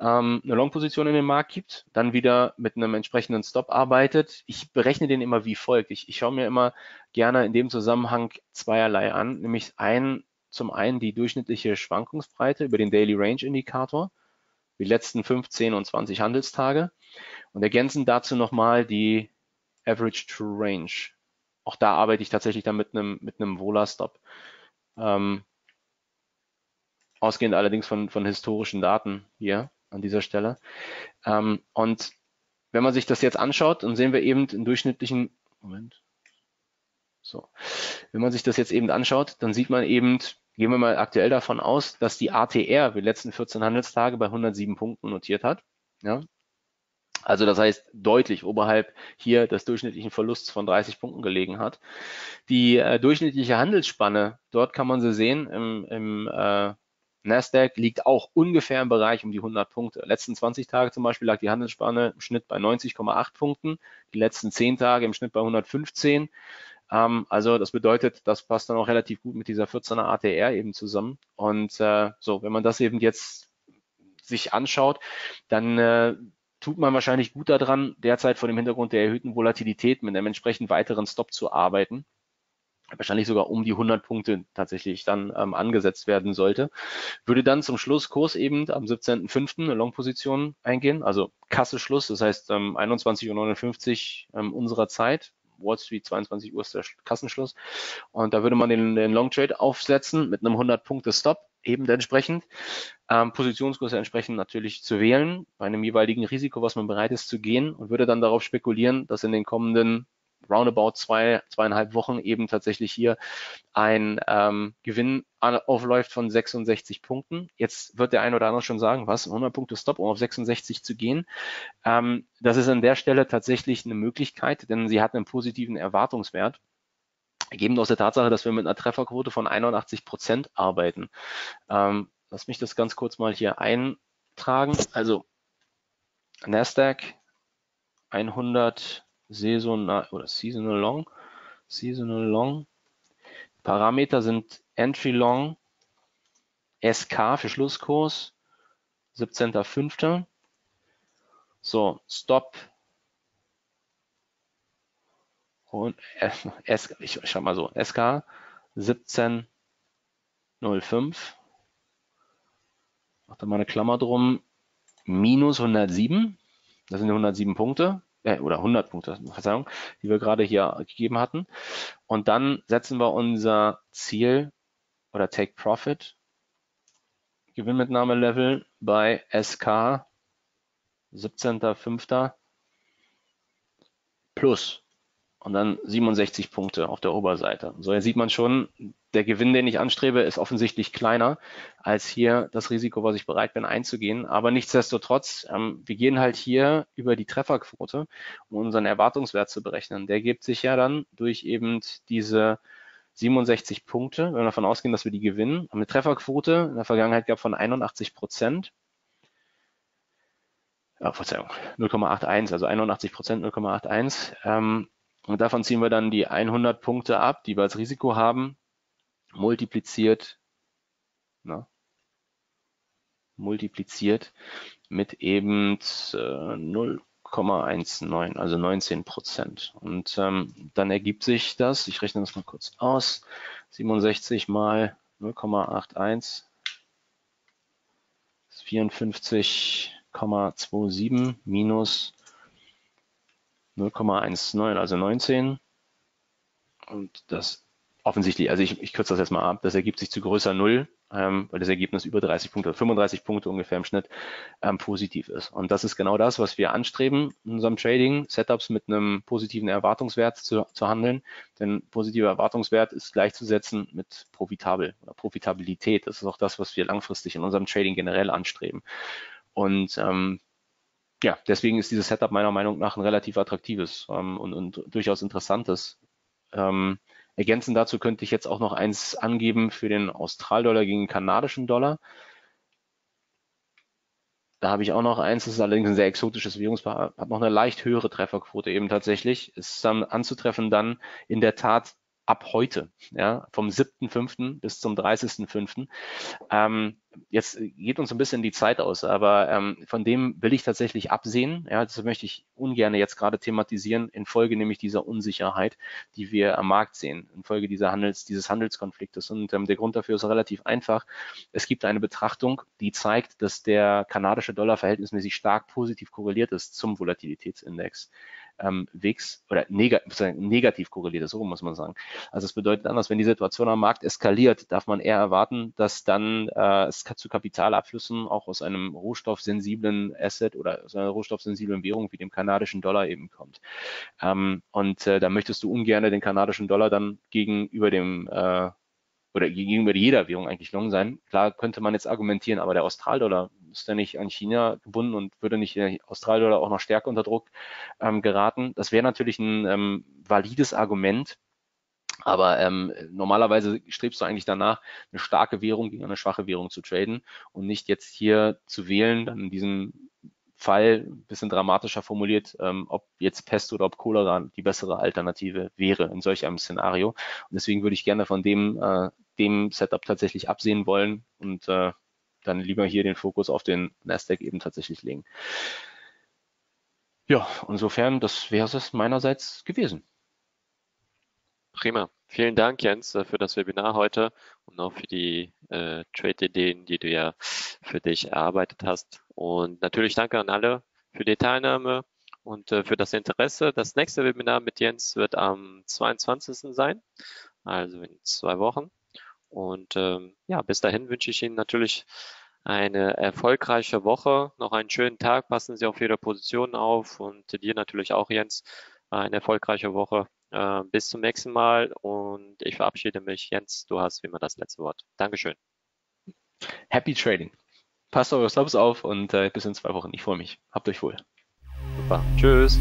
Ähm, eine Long-Position in den Markt gibt, dann wieder mit einem entsprechenden Stop arbeitet. Ich berechne den immer wie folgt. Ich, ich schaue mir immer gerne in dem Zusammenhang zweierlei an, nämlich ein, zum einen die durchschnittliche Schwankungsbreite über den Daily Range Indikator, die letzten 15 und 20 Handelstage und ergänzen dazu nochmal die Average True Range. Auch da arbeite ich tatsächlich dann mit einem, mit einem Vola-Stop. Ähm, ausgehend allerdings von, von historischen Daten hier an dieser Stelle. Ähm, und wenn man sich das jetzt anschaut, dann sehen wir eben den durchschnittlichen, Moment, so, wenn man sich das jetzt eben anschaut, dann sieht man eben, gehen wir mal aktuell davon aus, dass die ATR die letzten 14 Handelstage bei 107 Punkten notiert hat. Ja, also das heißt deutlich oberhalb hier des durchschnittlichen Verlusts von 30 Punkten gelegen hat. Die äh, durchschnittliche Handelsspanne, dort kann man sie sehen im, im äh, Nasdaq liegt auch ungefähr im Bereich um die 100 Punkte. Letzten 20 Tage zum Beispiel lag die Handelsspanne im Schnitt bei 90,8 Punkten, die letzten 10 Tage im Schnitt bei 115. Ähm, also das bedeutet, das passt dann auch relativ gut mit dieser 14er ATR eben zusammen. Und äh, so, wenn man das eben jetzt sich anschaut, dann äh, tut man wahrscheinlich gut daran, derzeit vor dem Hintergrund der erhöhten Volatilität mit einem entsprechend weiteren Stop zu arbeiten wahrscheinlich sogar um die 100 Punkte tatsächlich dann ähm, angesetzt werden sollte. Würde dann zum Schluss Kurs eben am 17.05. eine Long-Position eingehen, also Kasse-Schluss, das heißt ähm, 21.59 Uhr ähm, unserer Zeit. Wall Street 22 Uhr ist der Kassenschluss. Und da würde man den, den Long Trade aufsetzen mit einem 100 Punkte Stop eben entsprechend. Ähm, Positionskurse entsprechend natürlich zu wählen bei einem jeweiligen Risiko, was man bereit ist zu gehen und würde dann darauf spekulieren, dass in den kommenden roundabout zwei, zweieinhalb Wochen eben tatsächlich hier ein ähm, Gewinn aufläuft von 66 Punkten. Jetzt wird der ein oder andere schon sagen, was, 100 Punkte Stop, um auf 66 zu gehen. Ähm, das ist an der Stelle tatsächlich eine Möglichkeit, denn sie hat einen positiven Erwartungswert ergeben aus der Tatsache, dass wir mit einer Trefferquote von 81 Prozent arbeiten. Ähm, lass mich das ganz kurz mal hier eintragen. Also Nasdaq 100 saisonal oder seasonal long. Seasonal long. Parameter sind Entry long, SK für Schlusskurs, 17.05. So, Stop. Und S, ich schau mal so, SK 1705. mach da mal eine Klammer drum, minus 107, das sind 107 Punkte, äh, oder 100 Punkte, Verzeihung, die wir gerade hier gegeben hatten. Und dann setzen wir unser Ziel oder Take Profit, Gewinnmitnahmelevel bei SK 17.05. plus und dann 67 Punkte auf der Oberseite. So, hier sieht man schon, der Gewinn, den ich anstrebe, ist offensichtlich kleiner als hier das Risiko, was ich bereit bin einzugehen. Aber nichtsdestotrotz, ähm, wir gehen halt hier über die Trefferquote, um unseren Erwartungswert zu berechnen. Der gibt sich ja dann durch eben diese 67 Punkte, wenn wir davon ausgehen, dass wir die gewinnen, eine Trefferquote in der Vergangenheit gab von 81 Prozent. Ja, Verzeihung, 0,81, also 81 Prozent, 0,81. Ähm, und davon ziehen wir dann die 100 Punkte ab, die wir als Risiko haben, multipliziert, na, multipliziert mit eben äh, 0,19, also 19 Prozent. Und ähm, dann ergibt sich das, ich rechne das mal kurz aus, 67 mal 0,81 ist 54,27 minus 0,19, also 19. Und das offensichtlich, also ich, ich kürze das jetzt mal ab, das ergibt sich zu größer Null, ähm, weil das Ergebnis über 30 Punkte, 35 Punkte ungefähr im Schnitt ähm, positiv ist. Und das ist genau das, was wir anstreben in unserem Trading, Setups mit einem positiven Erwartungswert zu, zu handeln. Denn positiver Erwartungswert ist gleichzusetzen mit profitabel oder Profitabilität. Das ist auch das, was wir langfristig in unserem Trading generell anstreben. Und ähm, ja, deswegen ist dieses Setup meiner Meinung nach ein relativ attraktives ähm, und, und, durchaus interessantes. Ähm, ergänzend dazu könnte ich jetzt auch noch eins angeben für den Australdollar gegen den kanadischen Dollar. Da habe ich auch noch eins, das ist allerdings ein sehr exotisches Währungspaar, hat noch eine leicht höhere Trefferquote eben tatsächlich. Ist dann anzutreffen dann in der Tat ab heute, ja, vom 7.5. bis zum 30.5. Ähm, jetzt geht uns ein bisschen die Zeit aus, aber ähm, von dem will ich tatsächlich absehen. Ja, das möchte ich ungern jetzt gerade thematisieren, infolge nämlich dieser Unsicherheit, die wir am Markt sehen, infolge dieser Handels, dieses Handelskonfliktes. Und ähm, der Grund dafür ist relativ einfach. Es gibt eine Betrachtung, die zeigt, dass der kanadische Dollar verhältnismäßig stark positiv korreliert ist zum Volatilitätsindex ähm, WIX oder neg negativ korreliert ist, so muss man sagen. Also es bedeutet anders, wenn die Situation am Markt eskaliert, darf man eher erwarten, dass dann äh, es zu Kapitalabflüssen auch aus einem rohstoffsensiblen Asset oder aus einer rohstoffsensiblen Währung wie dem kanadischen Dollar eben kommt. Ähm, und äh, da möchtest du ungern den kanadischen Dollar dann gegenüber dem äh, oder gegenüber jeder Währung eigentlich long sein. Klar könnte man jetzt argumentieren, aber der Australdollar ist ja nicht an China gebunden und würde nicht der Australdollar auch noch stärker unter Druck ähm, geraten. Das wäre natürlich ein ähm, valides Argument. Aber ähm, normalerweise strebst du eigentlich danach, eine starke Währung gegen eine schwache Währung zu traden und nicht jetzt hier zu wählen, dann in diesem Fall ein bisschen dramatischer formuliert, ähm, ob jetzt Pest oder ob Cholera die bessere Alternative wäre in solch einem Szenario. Und deswegen würde ich gerne von dem, äh, dem Setup tatsächlich absehen wollen und äh, dann lieber hier den Fokus auf den Nasdaq eben tatsächlich legen. Ja, insofern, das wäre es meinerseits gewesen. Prima. Vielen Dank, Jens, äh, für das Webinar heute und auch für die äh, Trade-Ideen, die du ja für dich erarbeitet hast. Und natürlich danke an alle für die Teilnahme und äh, für das Interesse. Das nächste Webinar mit Jens wird am 22. sein, also in zwei Wochen. Und ähm, ja, bis dahin wünsche ich Ihnen natürlich eine erfolgreiche Woche, noch einen schönen Tag, passen Sie auf Ihre Position auf und dir natürlich auch, Jens, eine erfolgreiche Woche. Äh, bis zum nächsten Mal und ich verabschiede mich. Jens, du hast wie immer das letzte Wort. Dankeschön. Happy Trading. Passt eure Stops auf und äh, bis in zwei Wochen. Ich freue mich. Habt euch wohl. Super. Tschüss.